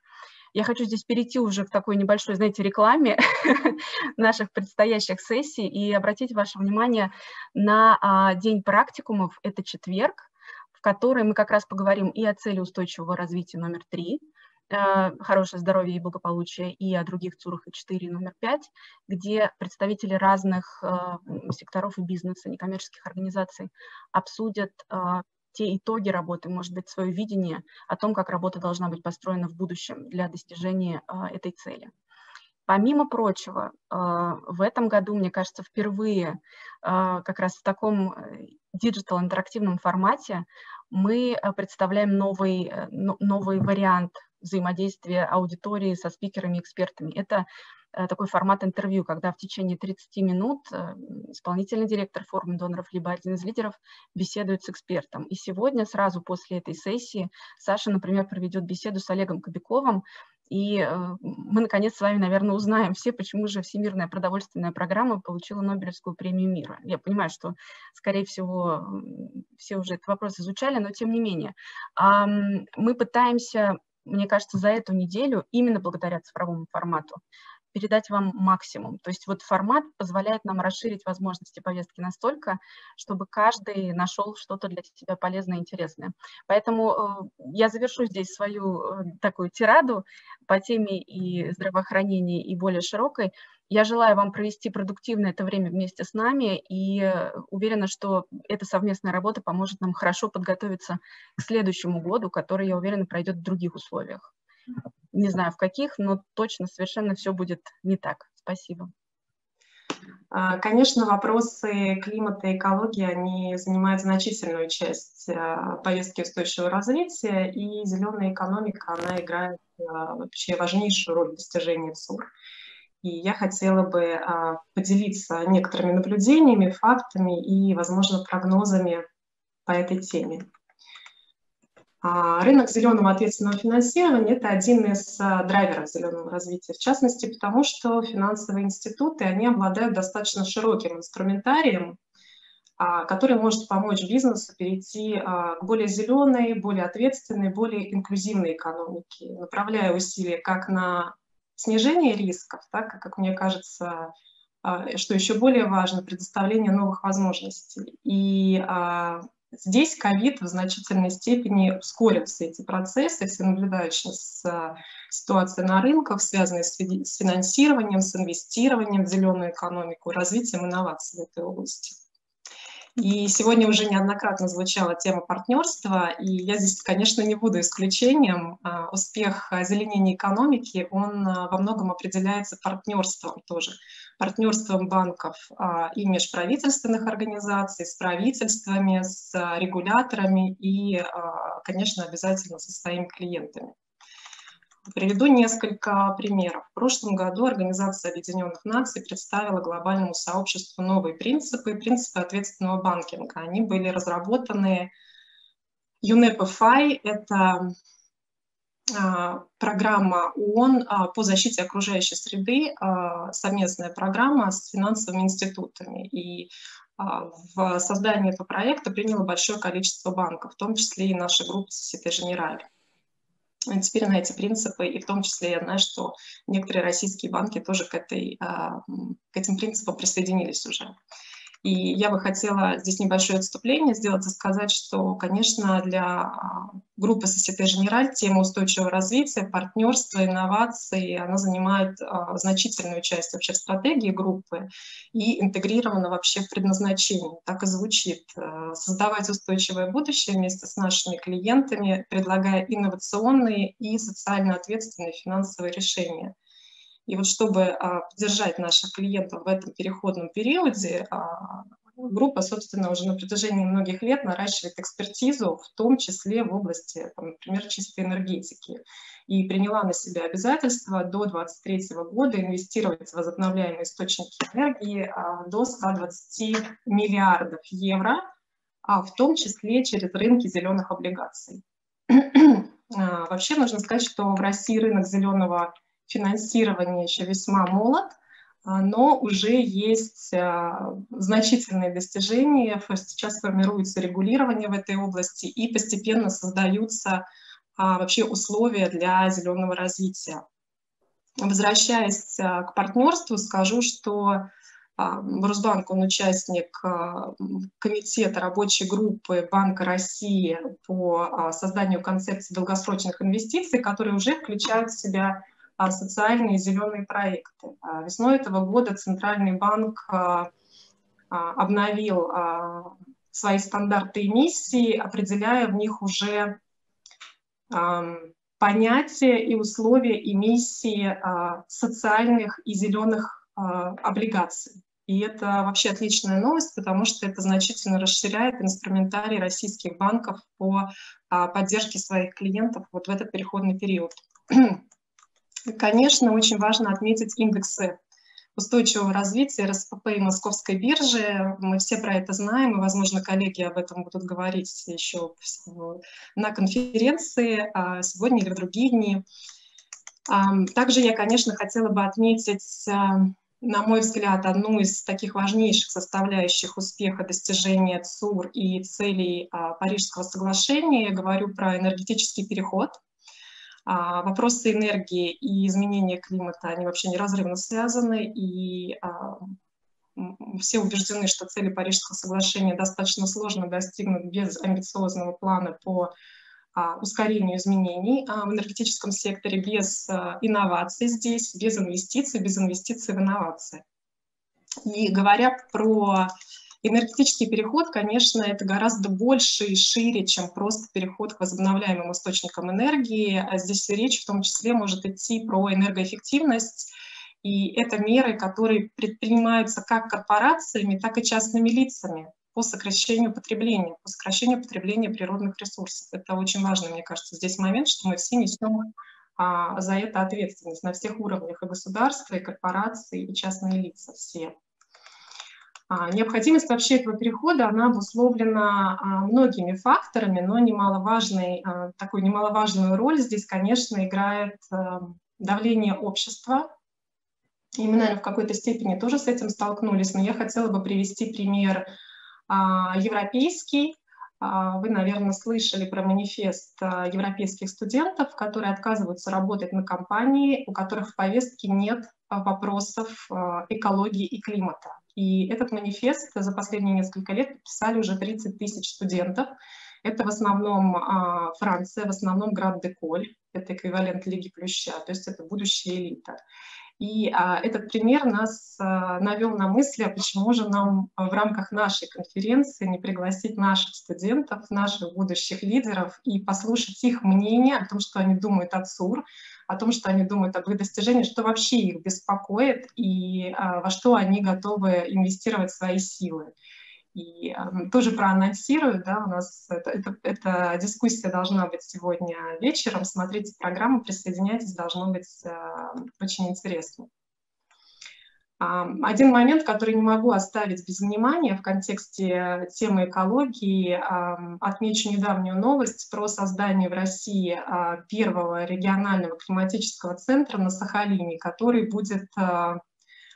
Я хочу здесь перейти уже к такой небольшой, знаете, рекламе наших предстоящих сессий и обратить ваше внимание на а, день практикумов, это четверг, в который мы как раз поговорим и о цели устойчивого развития номер три, Э, хорошее здоровье и благополучие, и о других ЦУРах и 4 номер 5, где представители разных э, секторов и бизнеса, некоммерческих организаций обсудят э, те итоги работы, может быть, свое видение о том, как работа должна быть построена в будущем для достижения этой цели. Помимо прочего, в этом году, мне кажется, впервые как раз в таком диджитал-интерактивном формате мы представляем новый, новый вариант взаимодействия аудитории со спикерами, экспертами. Это э, такой формат интервью, когда в течение 30 минут э, исполнительный директор форума доноров либо один из лидеров беседует с экспертом. И сегодня, сразу после этой сессии, Саша, например, проведет беседу с Олегом Кобяковым, И э, мы, наконец, с вами, наверное, узнаем все, почему же Всемирная продовольственная программа получила Нобелевскую премию мира. Я понимаю, что, скорее всего, все уже этот вопрос изучали, но тем не менее. Мы пытаемся мне кажется, за эту неделю, именно благодаря цифровому формату, передать вам максимум. То есть вот формат позволяет нам расширить возможности повестки настолько, чтобы каждый нашел что-то для себя полезное и интересное. Поэтому э, я завершу здесь свою э, такую тираду по теме и здравоохранения, и более широкой. Я желаю вам провести продуктивное это время вместе с нами и э, уверена, что эта совместная работа поможет нам хорошо подготовиться к следующему году, который, я уверена, пройдет в других условиях. Не знаю в каких, но точно совершенно все будет не так. Спасибо. А, конечно, вопросы климата и экологии, они занимают значительную часть а, повестки устойчивого развития, и зеленая экономика, она играет а, вообще важнейшую роль в достижении ЦУР. И я хотела бы поделиться некоторыми наблюдениями, фактами и, возможно, прогнозами по этой теме. А, рынок зеленого ответственного финансирования – это один из а, драйверов зеленого развития, в частности, потому что финансовые институты, они обладают достаточно широким инструментарием, а, который может помочь бизнесу перейти к более зеленой, более ответственной, более инклюзивной экономике, направляя усилия как на снижение рисков, так, как мне кажется, что еще более важно, предоставление новых возможностей. И Здесь ковид в значительной степени ускорил все эти процессы, все наблюдают сейчас а, ситуации на рынках, связанные с финансированием, с инвестированием в зеленую экономику, развитием инноваций в этой области. И сегодня уже неоднократно звучала тема партнерства, и я здесь, конечно, не буду исключением. А, успех озеленения экономики, он а, во многом определяется партнерством тоже. Партнерством банков а, и межправительственных организаций, с правительствами, с регуляторами и, конечно, обязательно со своими клиентами. Приведу несколько примеров. В прошлом году Организация Объединенных Наций представила глобальному сообществу новые принципы, принципы ответственного банкинга. Они были разработаны UNEP-FI, это а, программа ООН а, по защите окружающей среды, а, совместная программа с финансовыми институтами. И в создании этого проекта приняло большое количество банков, в том числе и наша группа Societe Generale теперь на эти принципы, и в том числе я знаю, что некоторые российские банки тоже к, этой, а, к этим принципам присоединились уже. И я бы хотела здесь небольшое отступление сделать и сказать, что, конечно, для а, группы Societe Generale тема устойчивого развития, партнерства, инноваций, она занимает а, значительную часть вообще стратегии группы и интегрирована вообще в предназначение. Так и звучит. Э, создавать устойчивое будущее вместе с нашими клиентами, предлагая инновационные и социально ответственные финансовые решения. И вот чтобы а, поддержать наших клиентов в этом переходном периоде, а, группа, собственно, уже на протяжении многих лет наращивает экспертизу, в том числе в области, например, чистой энергетики. И приняла на себя обязательство до 2023 года инвестировать в возобновляемые источники энергии а, до 120 миллиардов евро, в том числе через рынки зеленых облигаций. Вообще нужно сказать, что в России рынок зеленого финансирование еще весьма молод, а, но уже есть а, значительные достижения. Сейчас формируется регулирование в этой области и постепенно создаются а, вообще условия для зеленого развития. Возвращаясь к партнерству, скажу, что Росбанк, он участник комитета рабочей группы Банка России по созданию концепции долгосрочных инвестиций, которые уже включают в себя социальные зеленые проекты. А, весной этого года Центральный банк а, обновил свои стандарты эмиссии, определяя в них уже понятия и условия эмиссии социальных и зеленых облигаций. И это вообще отличная новость, потому что это значительно расширяет инструментарий российских банков по поддержке своих клиентов вот в этот переходный период. Конечно, очень важно отметить индексы устойчивого развития РСПП и Московской биржи. Мы все про это знаем, и, возможно, коллеги об этом будут говорить еще на конференции а, сегодня или в другие дни. Также я, конечно, хотела бы отметить на мой взгляд, одну из таких важнейших составляющих успеха достижения ЦУР и целей а, Парижского соглашения. Я говорю про энергетический переход. А, вопросы энергии и изменения климата, они вообще неразрывно связаны, и а, все убеждены, что цели Парижского соглашения достаточно сложно достигнуть без амбициозного плана по а, ускорению изменений в энергетическом секторе, без инноваций здесь, без инвестиций, без инвестиций в инновации. И говоря про энергетический переход, конечно, это гораздо больше и шире, чем просто переход к возобновляемым источникам энергии. Здесь речь в том числе может идти про энергоэффективность, и это меры, которые предпринимаются как корпорациями, так и частными лицами по сокращению потребления, по сокращению потребления природных ресурсов. Это очень важный, мне кажется, здесь момент, что мы все несем а, за это ответственность на всех уровнях и государства, и корпорации, и частные лица все. А, необходимость вообще этого перехода, она обусловлена а, многими факторами, но немаловажный, а, такую немаловажную роль здесь, конечно, играет давление общества, и мы, наверное, в какой-то степени тоже с этим столкнулись, но я хотела бы привести пример европейский. Вы, наверное, слышали про манифест европейских студентов, которые отказываются работать на компании, у которых в повестке нет вопросов экологии и климата. И этот манифест за последние несколько лет подписали уже 30 тысяч студентов. Это в основном Франция, в основном Град-де-Коль, это эквивалент Лиги Плюща, то есть это будущая элита. И а, этот пример нас а, навел на мысли, а почему же нам в рамках нашей конференции не пригласить наших студентов, наших будущих лидеров и послушать их мнение о том, что они думают о ЦУР, о том, что они думают об их достижении, что вообще их беспокоит и а, во что они готовы инвестировать свои силы. И э, тоже проанонсирую, да, у нас это, это, дискуссия должна быть сегодня вечером. Смотрите программу, присоединяйтесь, должно быть э, очень интересно. Один момент, который не могу оставить без внимания в контексте темы экологии, отмечу недавнюю новость про создание в России а, первого регионального климатического центра на Сахалине, который будет а,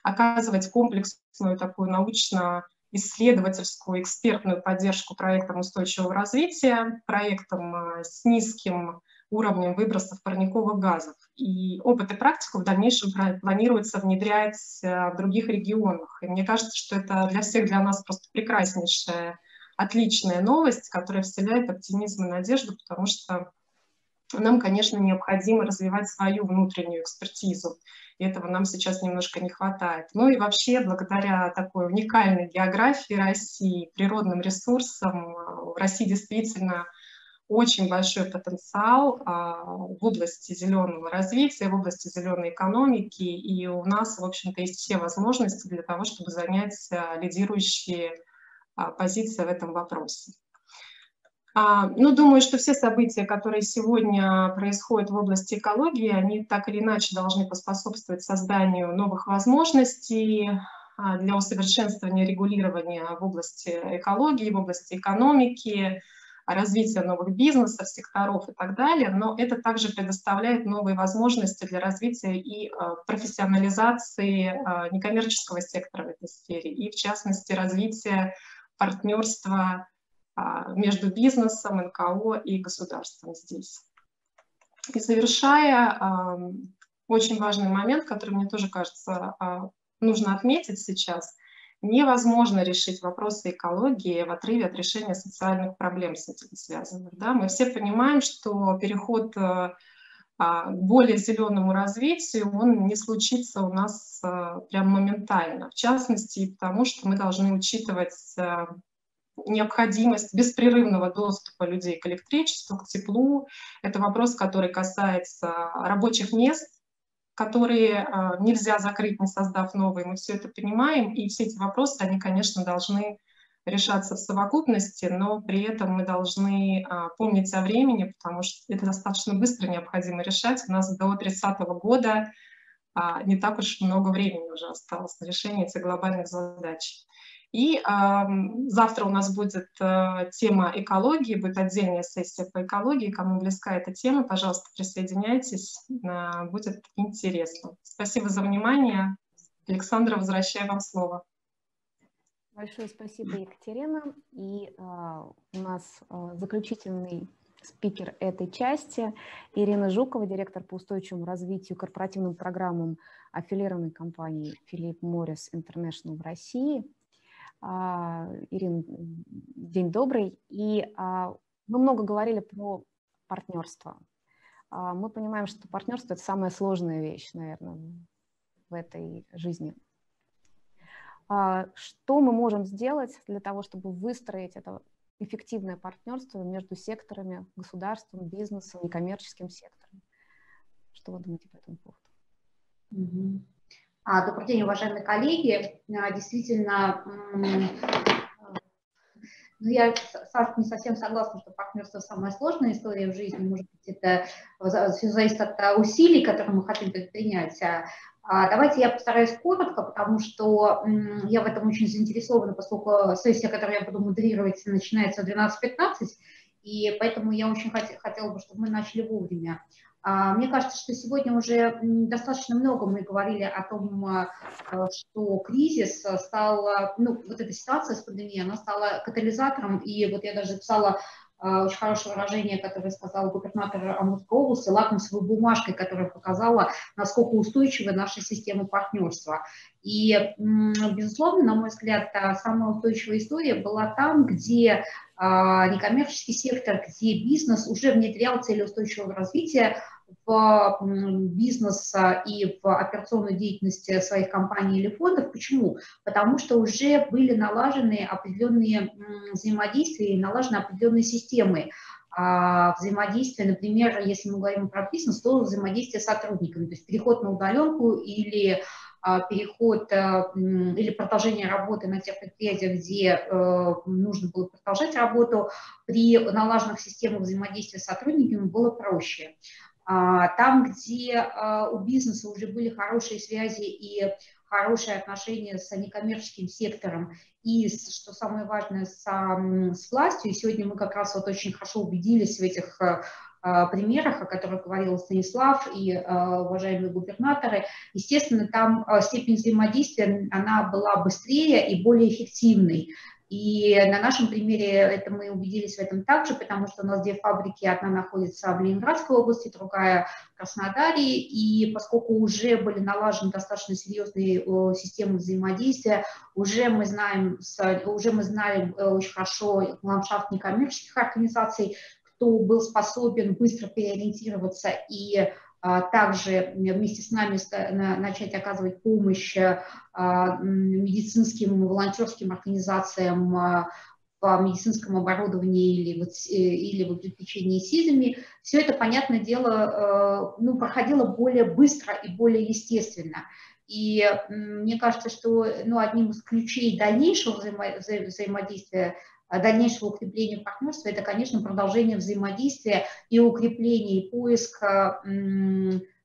оказывать комплексную такую научно исследовательскую экспертную поддержку проектам устойчивого развития, проектам э, с низким уровнем выбросов парниковых газов. И опыт и практику в дальнейшем планируется внедрять э, в других регионах. И мне кажется, что это для всех, для нас просто прекраснейшая, отличная новость, которая вселяет оптимизм и надежду, потому что нам, конечно, необходимо развивать свою внутреннюю экспертизу. И этого нам сейчас немножко не хватает. Ну и вообще, благодаря такой уникальной географии России, природным ресурсам, в России действительно очень большой потенциал а, в области зеленого развития, в области зеленой экономики, и у нас, в общем-то, есть все возможности для того, чтобы занять а, лидирующие а, позиции в этом вопросе. А, ну, думаю, что все события, которые сегодня происходят в области экологии, они так или иначе должны поспособствовать созданию новых возможностей а, для усовершенствования регулирования в области экологии, в области экономики, развития новых бизнесов, секторов и так далее, но это также предоставляет новые возможности для развития и а, профессионализации некоммерческого сектора в этой сфере, и в частности развития партнерства между бизнесом, НКО и государством здесь. И завершая, очень важный момент, который мне тоже кажется а, нужно отметить сейчас, невозможно решить вопросы экологии в отрыве от решения социальных проблем с этим связанных. Да? Мы все понимаем, что переход э, а, к более зеленому развитию, он не случится у нас э, прям моментально. В частности, потому что мы должны учитывать э, необходимость беспрерывного доступа людей к электричеству, к теплу. Это вопрос, который касается рабочих мест, которые э, нельзя закрыть, не создав новые. Мы все это понимаем, и все эти вопросы, они, конечно, должны решаться в совокупности, но при этом мы должны а, помнить о времени, потому что это достаточно быстро необходимо решать. У нас до 30 года а, не так уж много времени уже осталось на решение этих глобальных задач. И э, завтра у нас будет э, тема экологии, будет отдельная сессия по экологии. Кому близка эта тема, пожалуйста, присоединяйтесь, э, будет интересно. Спасибо за внимание. Александра, возвращаю вам слово. Большое спасибо, Екатерина. И э, у нас э, заключительный спикер этой части Ирина Жукова, директор по устойчивому развитию корпоративным программам аффилированной компании Филипп Моррис Интернешнл в России. А, Ирина, день добрый. И а, мы много говорили про партнерство. А, мы понимаем, что партнерство – это самая сложная вещь, наверное, в этой жизни. Что мы можем сделать для того, чтобы выстроить это эффективное партнерство между секторами, государством, бизнесом, некоммерческим сектором? Что вы думаете по этому поводу? А, добрый день, уважаемые коллеги. А, действительно, ну, я не совсем согласна, что партнерство самая сложная история в жизни. Может быть, это все зависит от а, усилий, которые мы хотим предпринять. Давайте я постараюсь коротко, потому что я в этом очень заинтересована, поскольку сессия, которую я буду модерировать, начинается в 12.15, и поэтому я очень хотела бы, чтобы мы начали вовремя. А, мне кажется, что сегодня уже достаточно много мы говорили о том, а, а, что кризис стал, ну, вот эта ситуация с пандемией, она стала катализатором, и вот я даже записала очень хорошее выражение, которое сказал губернатор Амурской области, лакмусовой бумажкой, которая показала, насколько устойчива наша система партнерства. И, безусловно, на мой взгляд, самая устойчивая история была там, где некоммерческий сектор, где бизнес уже внедрял цели устойчивого развития, в бизнес и в операционную деятельность своих компаний или фондов. Почему? Потому что уже были налажены определенные взаимодействия и налажены определенные системы а, взаимодействия, например, если мы говорим про бизнес, то взаимодействие с сотрудниками, то есть переход на удаленку или а, переход э, или продолжение работы на тех предприятиях, где э, нужно было продолжать работу, при налаженных системах взаимодействия с сотрудниками было проще. А, там, где а, у бизнеса уже были хорошие связи и хорошие отношения с некоммерческим сектором и, что самое важное, с, с властью. И сегодня мы как раз вот очень хорошо убедились в этих а, примерах, о которых говорил Станислав и уважаемые губернаторы. Естественно, там степень взаимодействия, она была быстрее и более эффективной. И на нашем примере это мы убедились в этом также, потому что у нас две фабрики, одна находится в Ленинградской области, другая в Краснодаре, и поскольку уже были налажены достаточно серьезные системы взаимодействия, уже мы знаем, уже мы знали э, очень хорошо ландшафт некоммерческих организаций, кто был способен быстро переориентироваться и также вместе с нами начать оказывать помощь а, медицинским волонтерским организациям а, по медицинскому оборудованию или, вот, э, или в обеспечении СИЗами, все это, понятное дело, ну, проходило более быстро и более естественно. И мне кажется, что ну, одним из ключей дальнейшего взаимо взаимодействия дальнейшего укрепления партнерства, это, конечно, продолжение взаимодействия и укрепление, и поиск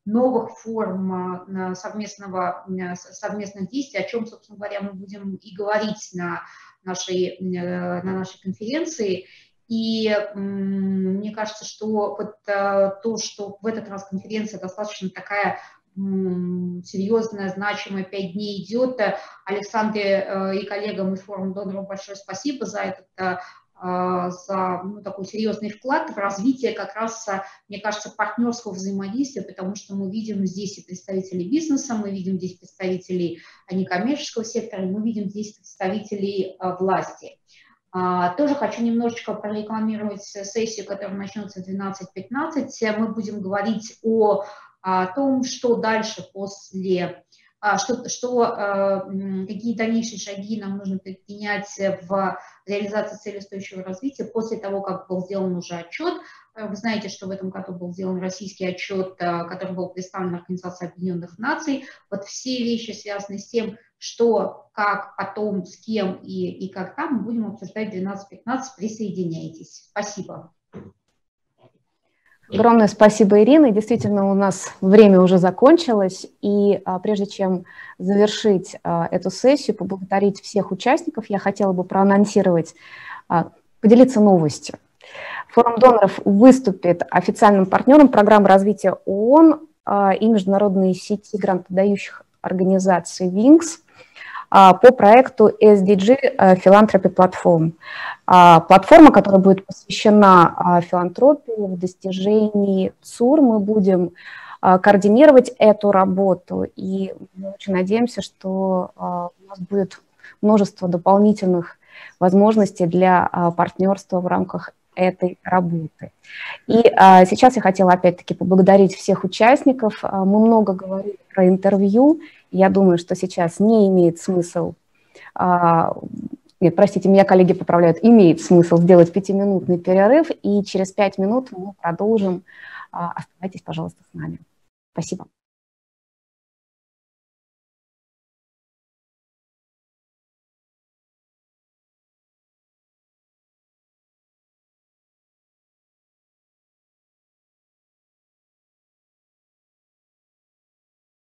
новых форм совместного, совместных действий, о чем, собственно говоря, мы будем и говорить на нашей, на нашей конференции. И мне кажется, что вот э, то, что в этот раз конференция достаточно такая серьезная, значимая, пять дней идет. Александре э, и коллегам из форума доноров большое спасибо за этот э, а, за ну, такой серьезный вклад в развитие как раз, мне кажется, партнерского взаимодействия, потому что мы видим здесь и представителей бизнеса, мы видим здесь представителей некоммерческого сектора, мы видим здесь представителей э, власти. А, тоже хочу немножечко прорекламировать сессию, которая начнется в 12.15. Мы будем говорить о о том, что дальше после, а, что, что, э, какие дальнейшие шаги нам нужно предпринять в реализации цели устойчивого развития после того, как был сделан уже отчет. Э, вы знаете, что в этом году был сделан российский отчет, э, который был представлен Организацией Объединенных Наций. Вот все вещи, связанные с тем, что, как, потом, с кем и, и как там, мы будем обсуждать в 12.15. Присоединяйтесь. Спасибо. Огромное спасибо, Ирина. действительно, у нас время уже закончилось. И а, прежде чем завершить а, эту сессию, поблагодарить всех участников, я хотела бы проанонсировать, а, поделиться новостью. Форум доноров выступит официальным партнером программы развития ООН и международной сети грантодающих организаций ВИНКС – по проекту SDG э, Philanthropy Platform. А, платформа, которая будет посвящена а, филантропии в достижении ЦУР. Мы будем координировать эту работу, и мы очень надеемся, что у нас будет множество дополнительных возможностей для партнерства в рамках этой работы. И а, сейчас я хотела опять-таки поблагодарить всех участников. Мы много говорили про интервью, я думаю, что сейчас не имеет смысл, а, нет, простите, меня коллеги поправляют, имеет смысл сделать пятиминутный перерыв, и через пять минут мы продолжим. А, оставайтесь, пожалуйста, с нами. Спасибо.